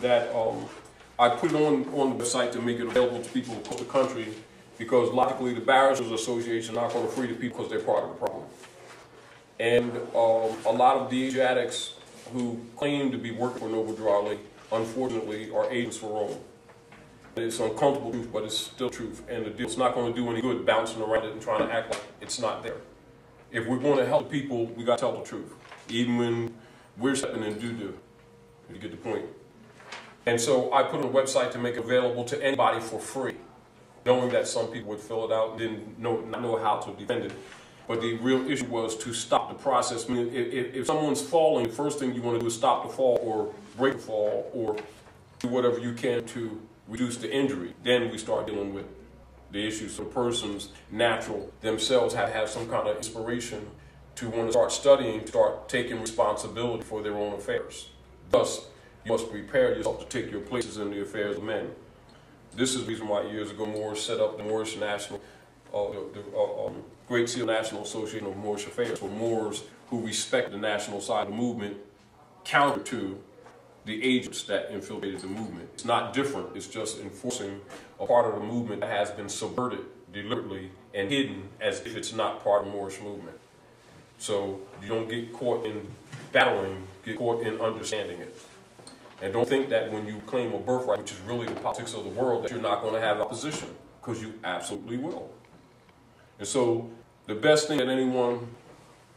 Speaker 1: that um, I put it on, on the website to make it available to people across the country because logically the Barristers Association is not going to free the people because they're part of the problem. And um, a lot of DH addicts who claim to be working for Noble Drew Ali, unfortunately, are agents for Rome. It's uncomfortable truth, but it's still truth. And the deal's not going to do any good bouncing around it and trying to act like it's not there. If we're going to help people, we got to tell the truth, even when we're stepping in doo doo. You get the point. And so I put on a website to make it available to anybody for free, knowing that some people would fill it out didn't know, not know how to defend it. But the real issue was to stop the process. I mean, if, if, someone's falling, the first thing you want to do is stop the fall or break the fall or do whatever you can to reduce the injury. Then we start dealing with the issues. So persons natural themselves have to have some kind of inspiration to want to start studying, to start taking responsibility for their own affairs. Thus, you must prepare yourself to take your places in the affairs of men. This is the reason why years ago Moorish set up the Moorish National, uh, the, the uh, um, Great Seal National Association of Moorish Affairs for Moors who respect the national side of the movement, counter to the agents that infiltrated the movement. It's not different, it's just enforcing a part of the movement that has been subverted deliberately and hidden as if it's not part of the Moorish movement. So you don't get caught in battling, get caught in understanding it. And don't think that when you claim a birthright, which is really the politics of the world, that you're not going to have opposition, because you absolutely will. And so the best thing that anyone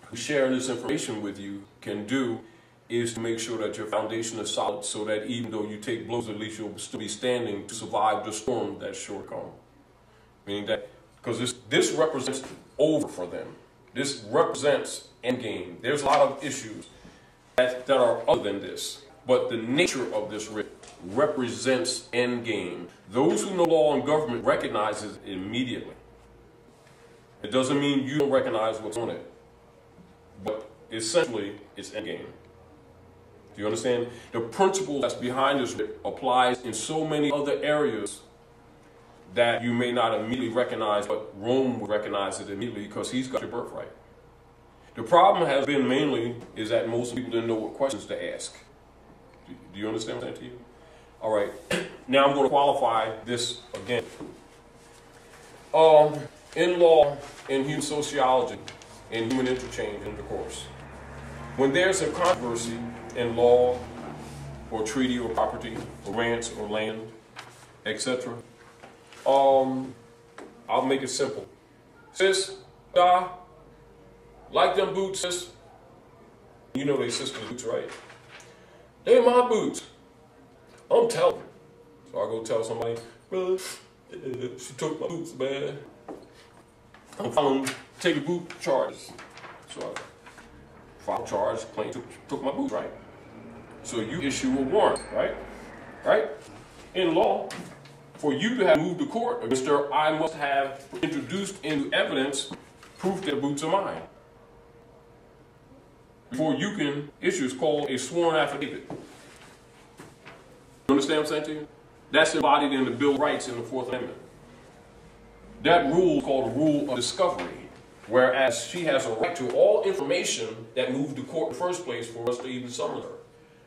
Speaker 1: who's sharing this information with you can do is to make sure that your foundation is solid so that even though you take blows, at least you'll still be standing to survive the storm that's sure come. Meaning that, because this, this represents over for them. This represents endgame. There's a lot of issues that, that are other than this. But the nature of this writ represents endgame. Those who know law and government recognize it immediately. It doesn't mean you don't recognize what's on it. But essentially, it's endgame. Do you understand? The principle that's behind this writ applies in so many other areas that you may not immediately recognize, but Rome would recognize it immediately because he's got your birthright. The problem has been mainly is that most people didn't know what questions to ask. Do you understand what I'm saying to you? All right. Now I'm going to qualify this again. Um, in law, in human sociology, in human interchange intercourse, when there's a controversy in law or treaty or property or rents or land, etc., um, I'll make it simple. Sis, da, like them boots, sis. You know they sister's boots, right? They're my boots. I'm telling. So I go tell somebody, brother, she took my boots, man. I'm filing take a boot charges. So I file charge, claim took, took my boots, right? So you issue a warrant, right? Right? In law, for you to have moved to court Mr. I must have introduced into evidence proof that boots are mine. Before you can issue, it's called a sworn affidavit. You understand what I'm saying to you? That's embodied in the Bill of Rights in the Fourth Amendment. That rule is called a rule of discovery, whereas she has a right to all information that moved to court in the first place for us to even summon her.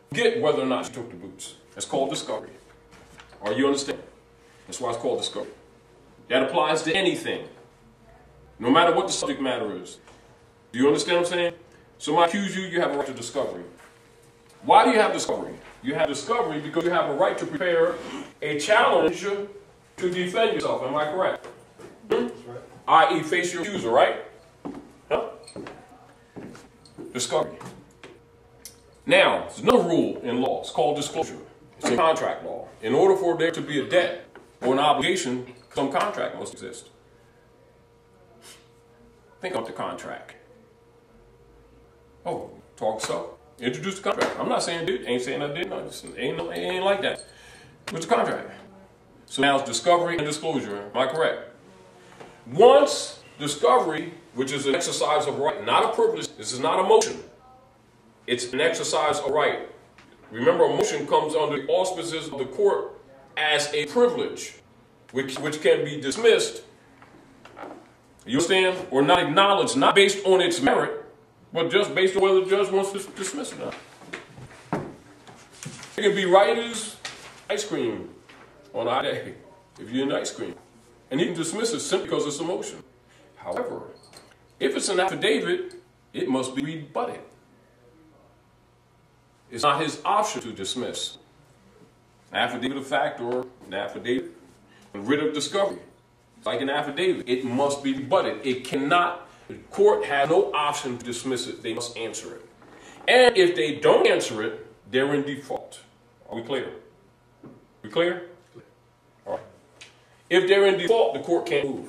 Speaker 1: Forget whether or not she took the boots. That's called discovery. Are you understand? That's why it's called discovery. That applies to anything, no matter what the subject matter is. Do you understand what I'm saying? Somebody accuse you, you have a right to discovery. Why do you have discovery? You have discovery because you have a right to prepare a challenge to defend yourself. Am I correct? Hmm? I.e., face your accuser, right? Huh? Discovery. Now, there's another rule in law. It's called disclosure. It's in contract law. In order for there to be a debt or an obligation, some contract must exist. think about the contract. Oh, talk so. Introduce the contract. I'm not saying did, ain't saying I did. No, just ain't no, ain't like that. What's the contract? So now it's discovery and disclosure. Am I correct? Once discovery, which is an exercise of right, not a privilege. This is not a motion. It's an exercise of right. Remember, a motion comes under the auspices of the court as a privilege, which, which can be dismissed, you understand, or not acknowledged, not based on its merit, but just based on whether the judge wants to dismiss it or not. It can be right as ice cream on a day if you're in ice cream. And he can dismiss it simply because it's a motion. However, if it's an affidavit, it must be rebutted. It's not his option to dismiss. An affidavit of fact or an affidavit, a writ of discovery. Like an affidavit. It must be rebutted. It cannot, the court has no option to dismiss it. They must answer it. And if they don't answer it, they're in default. Are we clear? We clear? All right. If they're in default, the court can't move.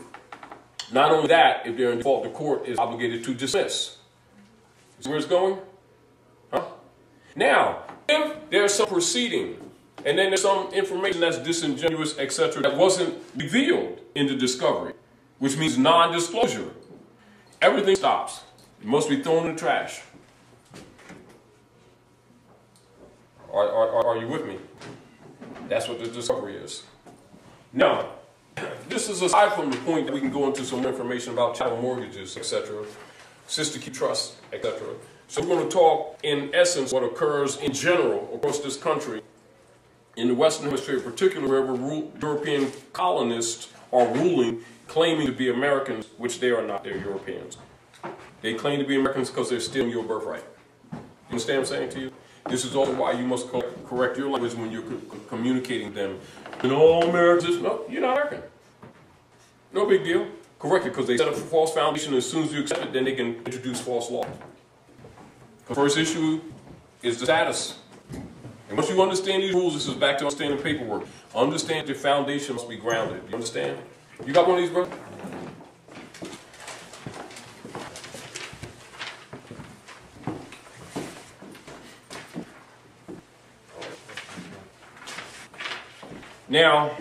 Speaker 1: Not only that, if they're in default, the court is obligated to dismiss. See where it's going? Huh? Now, if there's some proceeding and then there's some information that's disingenuous, etc., that wasn't revealed in the discovery, which means non-disclosure, everything stops. It must be thrown in the trash. Are, are, are you with me? That's what the discovery is. Now, this is aside from the point that we can go into some information about chattel mortgages, etc., sister keep trust, etc. So we're going to talk in essence what occurs in general across this country, in the Western Hemisphere, particularly wherever European colonists are ruling, claiming to be Americans, which they are not. They're Europeans. They claim to be Americans because they're stealing your birthright. You understand what I'm saying to you? This is also why you must correct your language when you're communicating them. Know, all Americans, no, you're not American. No big deal. Correct it because they set up a false foundation. As soon as you accept it, then they can introduce false law. The first issue is the status. And once you understand these rules, this is back to understanding paperwork. Understand your foundation must be grounded. You understand? You got one of these, bro? Now,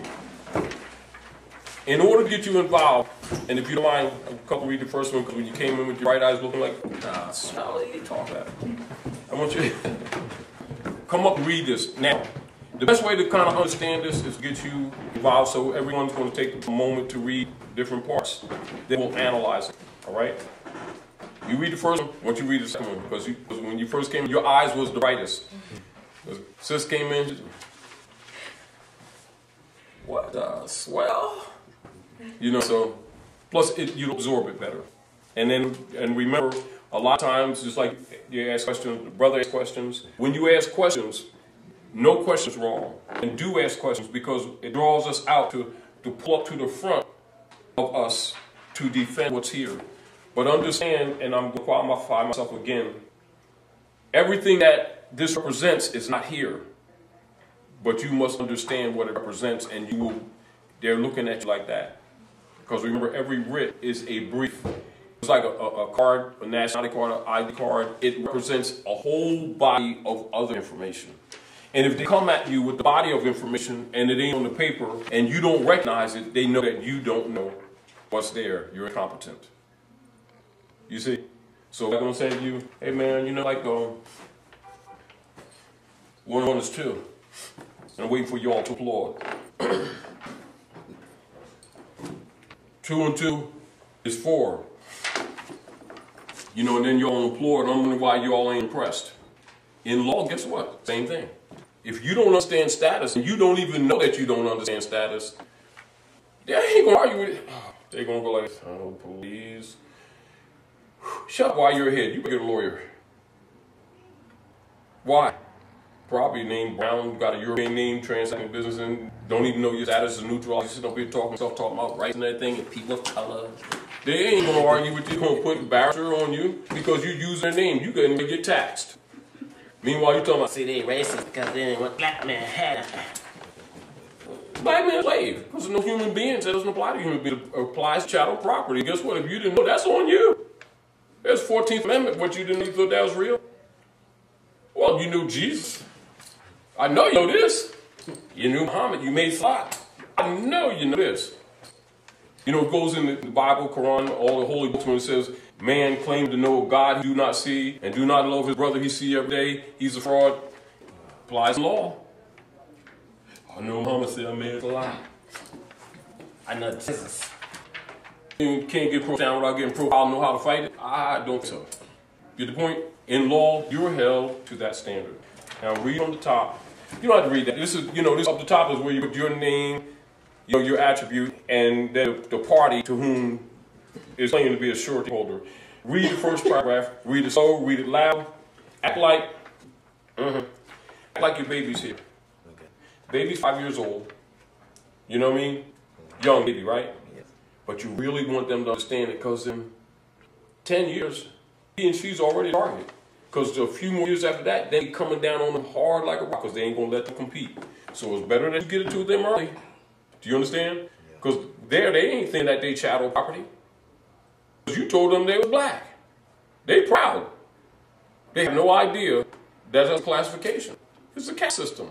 Speaker 1: in order to get you involved, and if you don't mind, a couple read the first one because when you came in with your bright eyes looking like, nah, smell it, talk that. I want you to come up and read this. Now, the best way to kind of understand this is get you involved so everyone's going to take a moment to read different parts. Then we'll analyze it, all right? You read the first one, once you read the second one, because, you, because when you first came in, your eyes was the brightest. Sis came in, what a swell? You know, so plus it, you absorb it better. And then, and remember, a lot of times, just like you ask questions, the brother asks questions. When you ask questions, no questions wrong. And do ask questions because it draws us out to, to pull up to the front of us to defend what's here. But understand, and I'm going to qualify myself again, everything that this represents is not here. But you must understand what it represents, and you will, they're looking at you like that. Because remember, every writ is a brief. It's like a, a, a card, a nationality card, an ID card. It represents a whole body of other information. And if they come at you with the body of information and it ain't on the paper and you don't recognize it, they know that you don't know what's there. You're incompetent. You see? So I'm gonna say to you, hey man, you know, like um, one on is two. And I'm waiting for y'all to applaud. two and two is four. You know, and then y'all applaud. I'm wondering why y'all ain't impressed. In law, guess what? Same thing. If you don't understand status and you don't even know that you don't understand status, they ain't gonna argue with it. They're gonna go like, oh, please. Shut up while you're ahead. You better get a lawyer. Why? Probably named Brown, got a European name, transacting business, and don't even know your status is neutral. You sit up here talking stuff, talking about rights and everything, and people of color. They ain't gonna argue with you, gonna put barrister on you because you use their name. You gonna get taxed. Meanwhile, you talking about
Speaker 4: See, they racist because they didn't want black man had
Speaker 1: black man slave. Because there's no human beings. That doesn't apply to human beings. It applies to chattel property. Guess what? If you didn't know, that's on you. There's 14th Amendment. What you didn't even thought that was real? Well, you knew Jesus. I know you know this. You knew Muhammad. You made Salat. I know you know this. You know, it goes in the Bible, Quran, all the holy books when it says, man claim to know God he do not see and do not love his brother he see every day. He's a fraud. Applies law. I know Muhammad said I made Salat. I know Jesus. You can't get pro down without getting pro. I know how to fight it. I don't so. Get the point? In law, you're held to that standard. Now read on the top. You don't have to read that. This is, you know, this up the top is where you put your name, you know, your attribute, and the, the party to whom is claiming to be a surety holder. Read the first paragraph. Read it slow. Read it loud. Act like, mhm. act like your baby's here.
Speaker 4: Okay.
Speaker 1: Baby's five years old. You know what I mean? Young baby, right?
Speaker 4: Yes.
Speaker 1: But you really want them to understand it because in 10 years, he and she's already a target. Because a few more years after that, they coming down on them hard like a rock because they ain't going to let them compete. So it's better that you get it to them early. Do you understand? Because there, they ain't thinking that they chattel property. You told them they were black. They proud. They have no idea that's a classification. It's a caste system.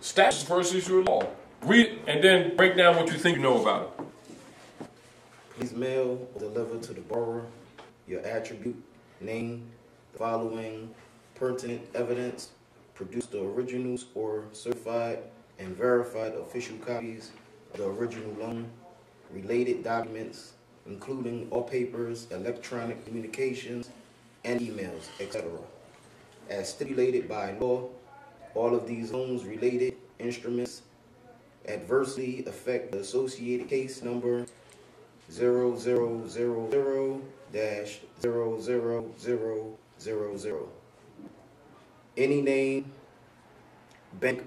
Speaker 1: Status the first issue of law. Read and then break down what you think you know about it.
Speaker 4: Please mail deliver to the borrower your attribute, name, the following pertinent evidence, produce the originals or certified and verified official copies of the original loan, related documents, including all papers, electronic communications, and emails, etc. As stipulated by law, all of these loans related instruments adversely affect the associated case number zero zero zero zero dash zero zero zero zero zero. Any name, bank,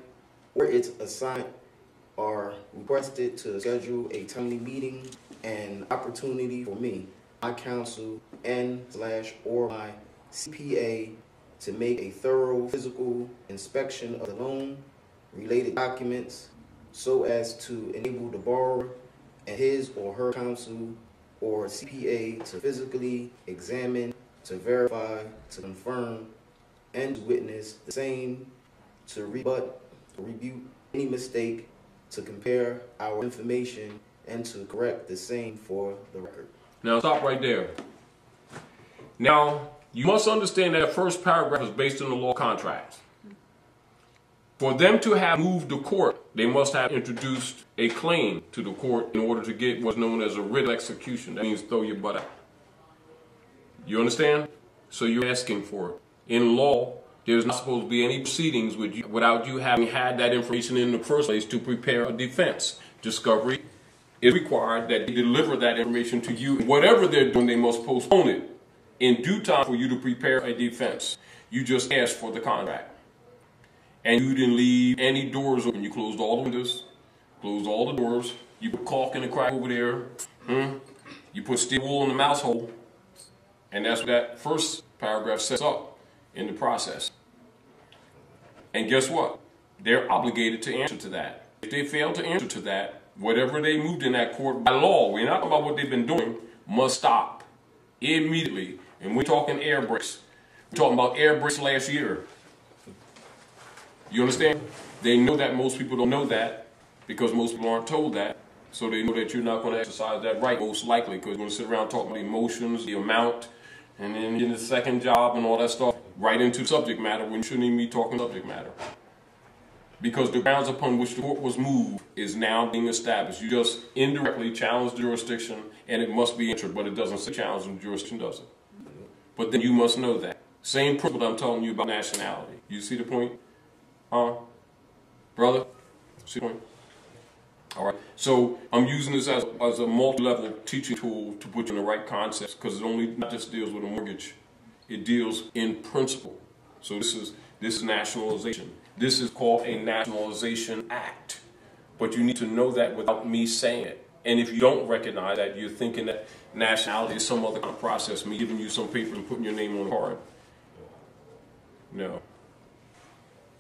Speaker 4: or its assigned are requested to schedule a timely meeting and opportunity for me, my counsel, and slash or my CPA to make a thorough physical inspection of the loan, related documents, so as to enable the borrower and his or her counsel or CPA to physically examine, to verify, to confirm, and to witness the same, to rebut, to rebuke any mistake, to compare our information, and to correct the same for the record.
Speaker 1: Now stop right there. Now, you must understand that first paragraph is based on the law of contracts. For them to have moved the court, they must have introduced a claim to the court in order to get what's known as a writ of execution. That means throw your butt out. You understand? So you're asking for it. In law, there's not supposed to be any proceedings with you without you having had that information in the first place to prepare a defense. Discovery is required that they deliver that information to you. Whatever they're doing, they must postpone it in due time for you to prepare a defense. You just asked for the contract. And you didn't leave any doors open. You closed all the windows, closed all the doors. You put caulk in the crack over there. Hmm? You put steel wool in the mouse hole. And that's what that first paragraph sets up in the process. And guess what? They're obligated to answer to that. If they fail to answer to that, whatever they moved in that court by law, we're not talking about what they've been doing, must stop immediately. And we're talking air brakes. We're talking about air brakes last year. You understand? They know that most people don't know that because most people aren't told that. So they know that you're not going to exercise that right, most likely, because you're going to sit around talking about emotions, the amount, and then get the second job and all that stuff right into subject matter when you shouldn't even be talking subject matter. Because the grounds upon which the court was moved is now being established. You just indirectly challenge jurisdiction and it must be entered, but it doesn't say challenge jurisdiction, does it? But then you must know that. Same principle I'm telling you about nationality. You see the point? Huh? Brother? See the point? All right. So I'm using this as, as a multi-level teaching tool to put you in the right concepts because it only not just deals with a mortgage. It deals in principle. So this is this is nationalization. This is called a nationalization act. But you need to know that without me saying it. And if you don't recognize that, you're thinking that nationality is some other kind of process, me giving you some paper and putting your name on a card. No.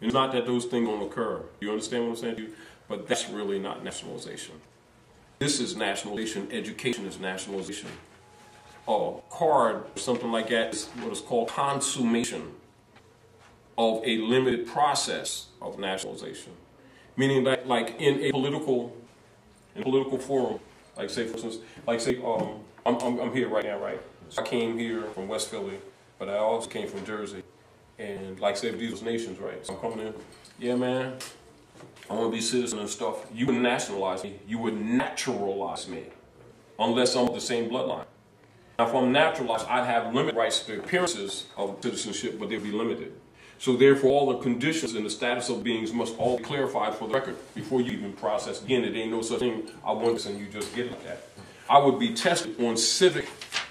Speaker 1: It's not that those things don't occur. You understand what I'm saying to you? But that's really not nationalization. This is nationalization. Education is nationalization. A card, or something like that, is what is called consummation of a limited process of nationalization. Meaning that, like in a political, in a political forum, like say, for instance, like say, um, I'm, I'm, I'm here right now, right? So I came here from West Philly, but I also came from Jersey. And like say, these nations, right? So I'm coming in, yeah, man, I want to be citizen and stuff. You would nationalize me. You would naturalize me, unless I'm of the same bloodline. Now, if I'm naturalized, I'd have limited rights to appearances of citizenship, but they'd be limited. So therefore, all the conditions and the status of beings must all be clarified for the record before you even process. Again, it ain't no such thing, I want this and you just get it like that. I would be tested on civic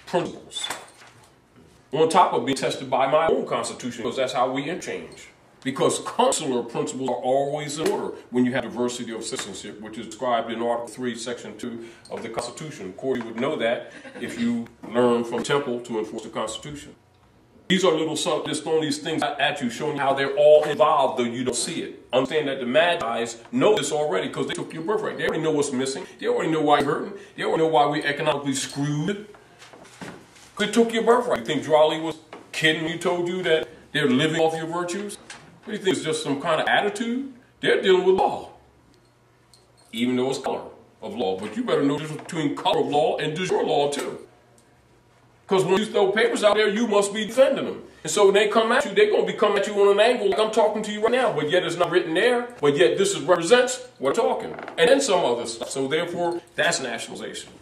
Speaker 1: principles. On top of being tested by my own constitution, because that's how we interchange. Because consular principles are always in order when you have diversity of citizenship, which is described in Article 3, Section 2 of the Constitution. Corey would know that if you learn from Temple to enforce the Constitution. These are little subtle, just throwing these things at you, showing you how they're all involved, though you don't see it. Understand that the Magi's know this already because they took your birthright. They already know what's missing. They already know why you're hurting. They already know why we're economically screwed. They took your birthright. You think Drew Ali was kidding he told you that they're living off your virtues? What do you think? It's just some kind of attitude? They're dealing with law. Even though it's color of law. But you better know the difference between color of law and jure law, too. Because when you throw papers out there, you must be defending them. And so when they come at you, they're going to be coming at you on an angle like I'm talking to you right now, but yet it's not written there, but yet this is, represents what I'm talking. And then some other stuff. So therefore, that's nationalization.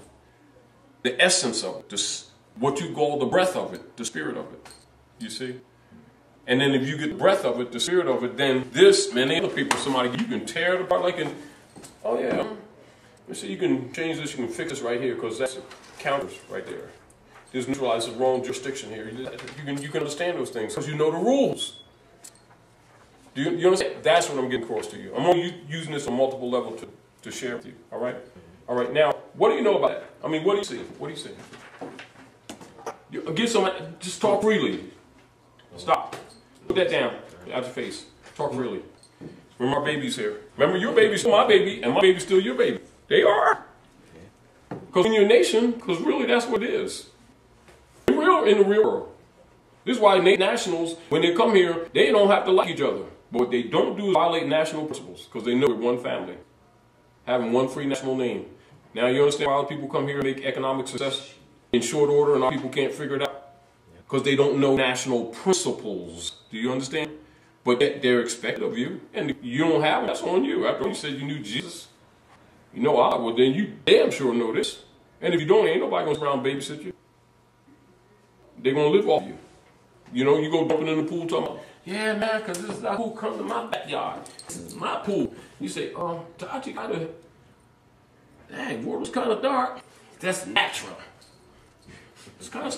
Speaker 1: The essence of it, this, what you call the breath of it, the spirit of it. You see? And then if you get the breath of it, the spirit of it, then this, many other people, somebody, you can tear it apart like in, oh yeah, you see, you can change this, you can fix this right here, because that's counters right there. This neutralizes the wrong jurisdiction here. You can, you can understand those things because you know the rules. Do you, you understand? That's what I'm getting across to you. I'm only using this on multiple levels to, to share with you. All right? All right. Now, what do you know about that? I mean, what do you see? What do you see? You, get some, just talk freely. Stop. Put that down out your face. Talk freely. Remember, our baby's here. Remember, your baby's still my baby, and my baby's still your baby. They are. Because in your nation, because really that's what it is. In real, in the real world. This is why nationals, when they come here, they don't have to like each other. But what they don't do is violate national principles because they know we're one family, having one free national name. Now you understand why people come here and make economic success in short order, and our people can't figure it out because they don't know national principles. Do you understand? But they're expected of you, and you don't have them. That's on you. After you said you knew Jesus, you know I Well, then you damn sure know this. And if you don't, ain't nobody gonna around babysit you. They're gonna live off you. You know, you go jumping in the pool talking about, yeah, man, because this is not pool come to my backyard. This is my pool. You say, um, you gotta, dang, water's kind of dark. That's natural. It's kind of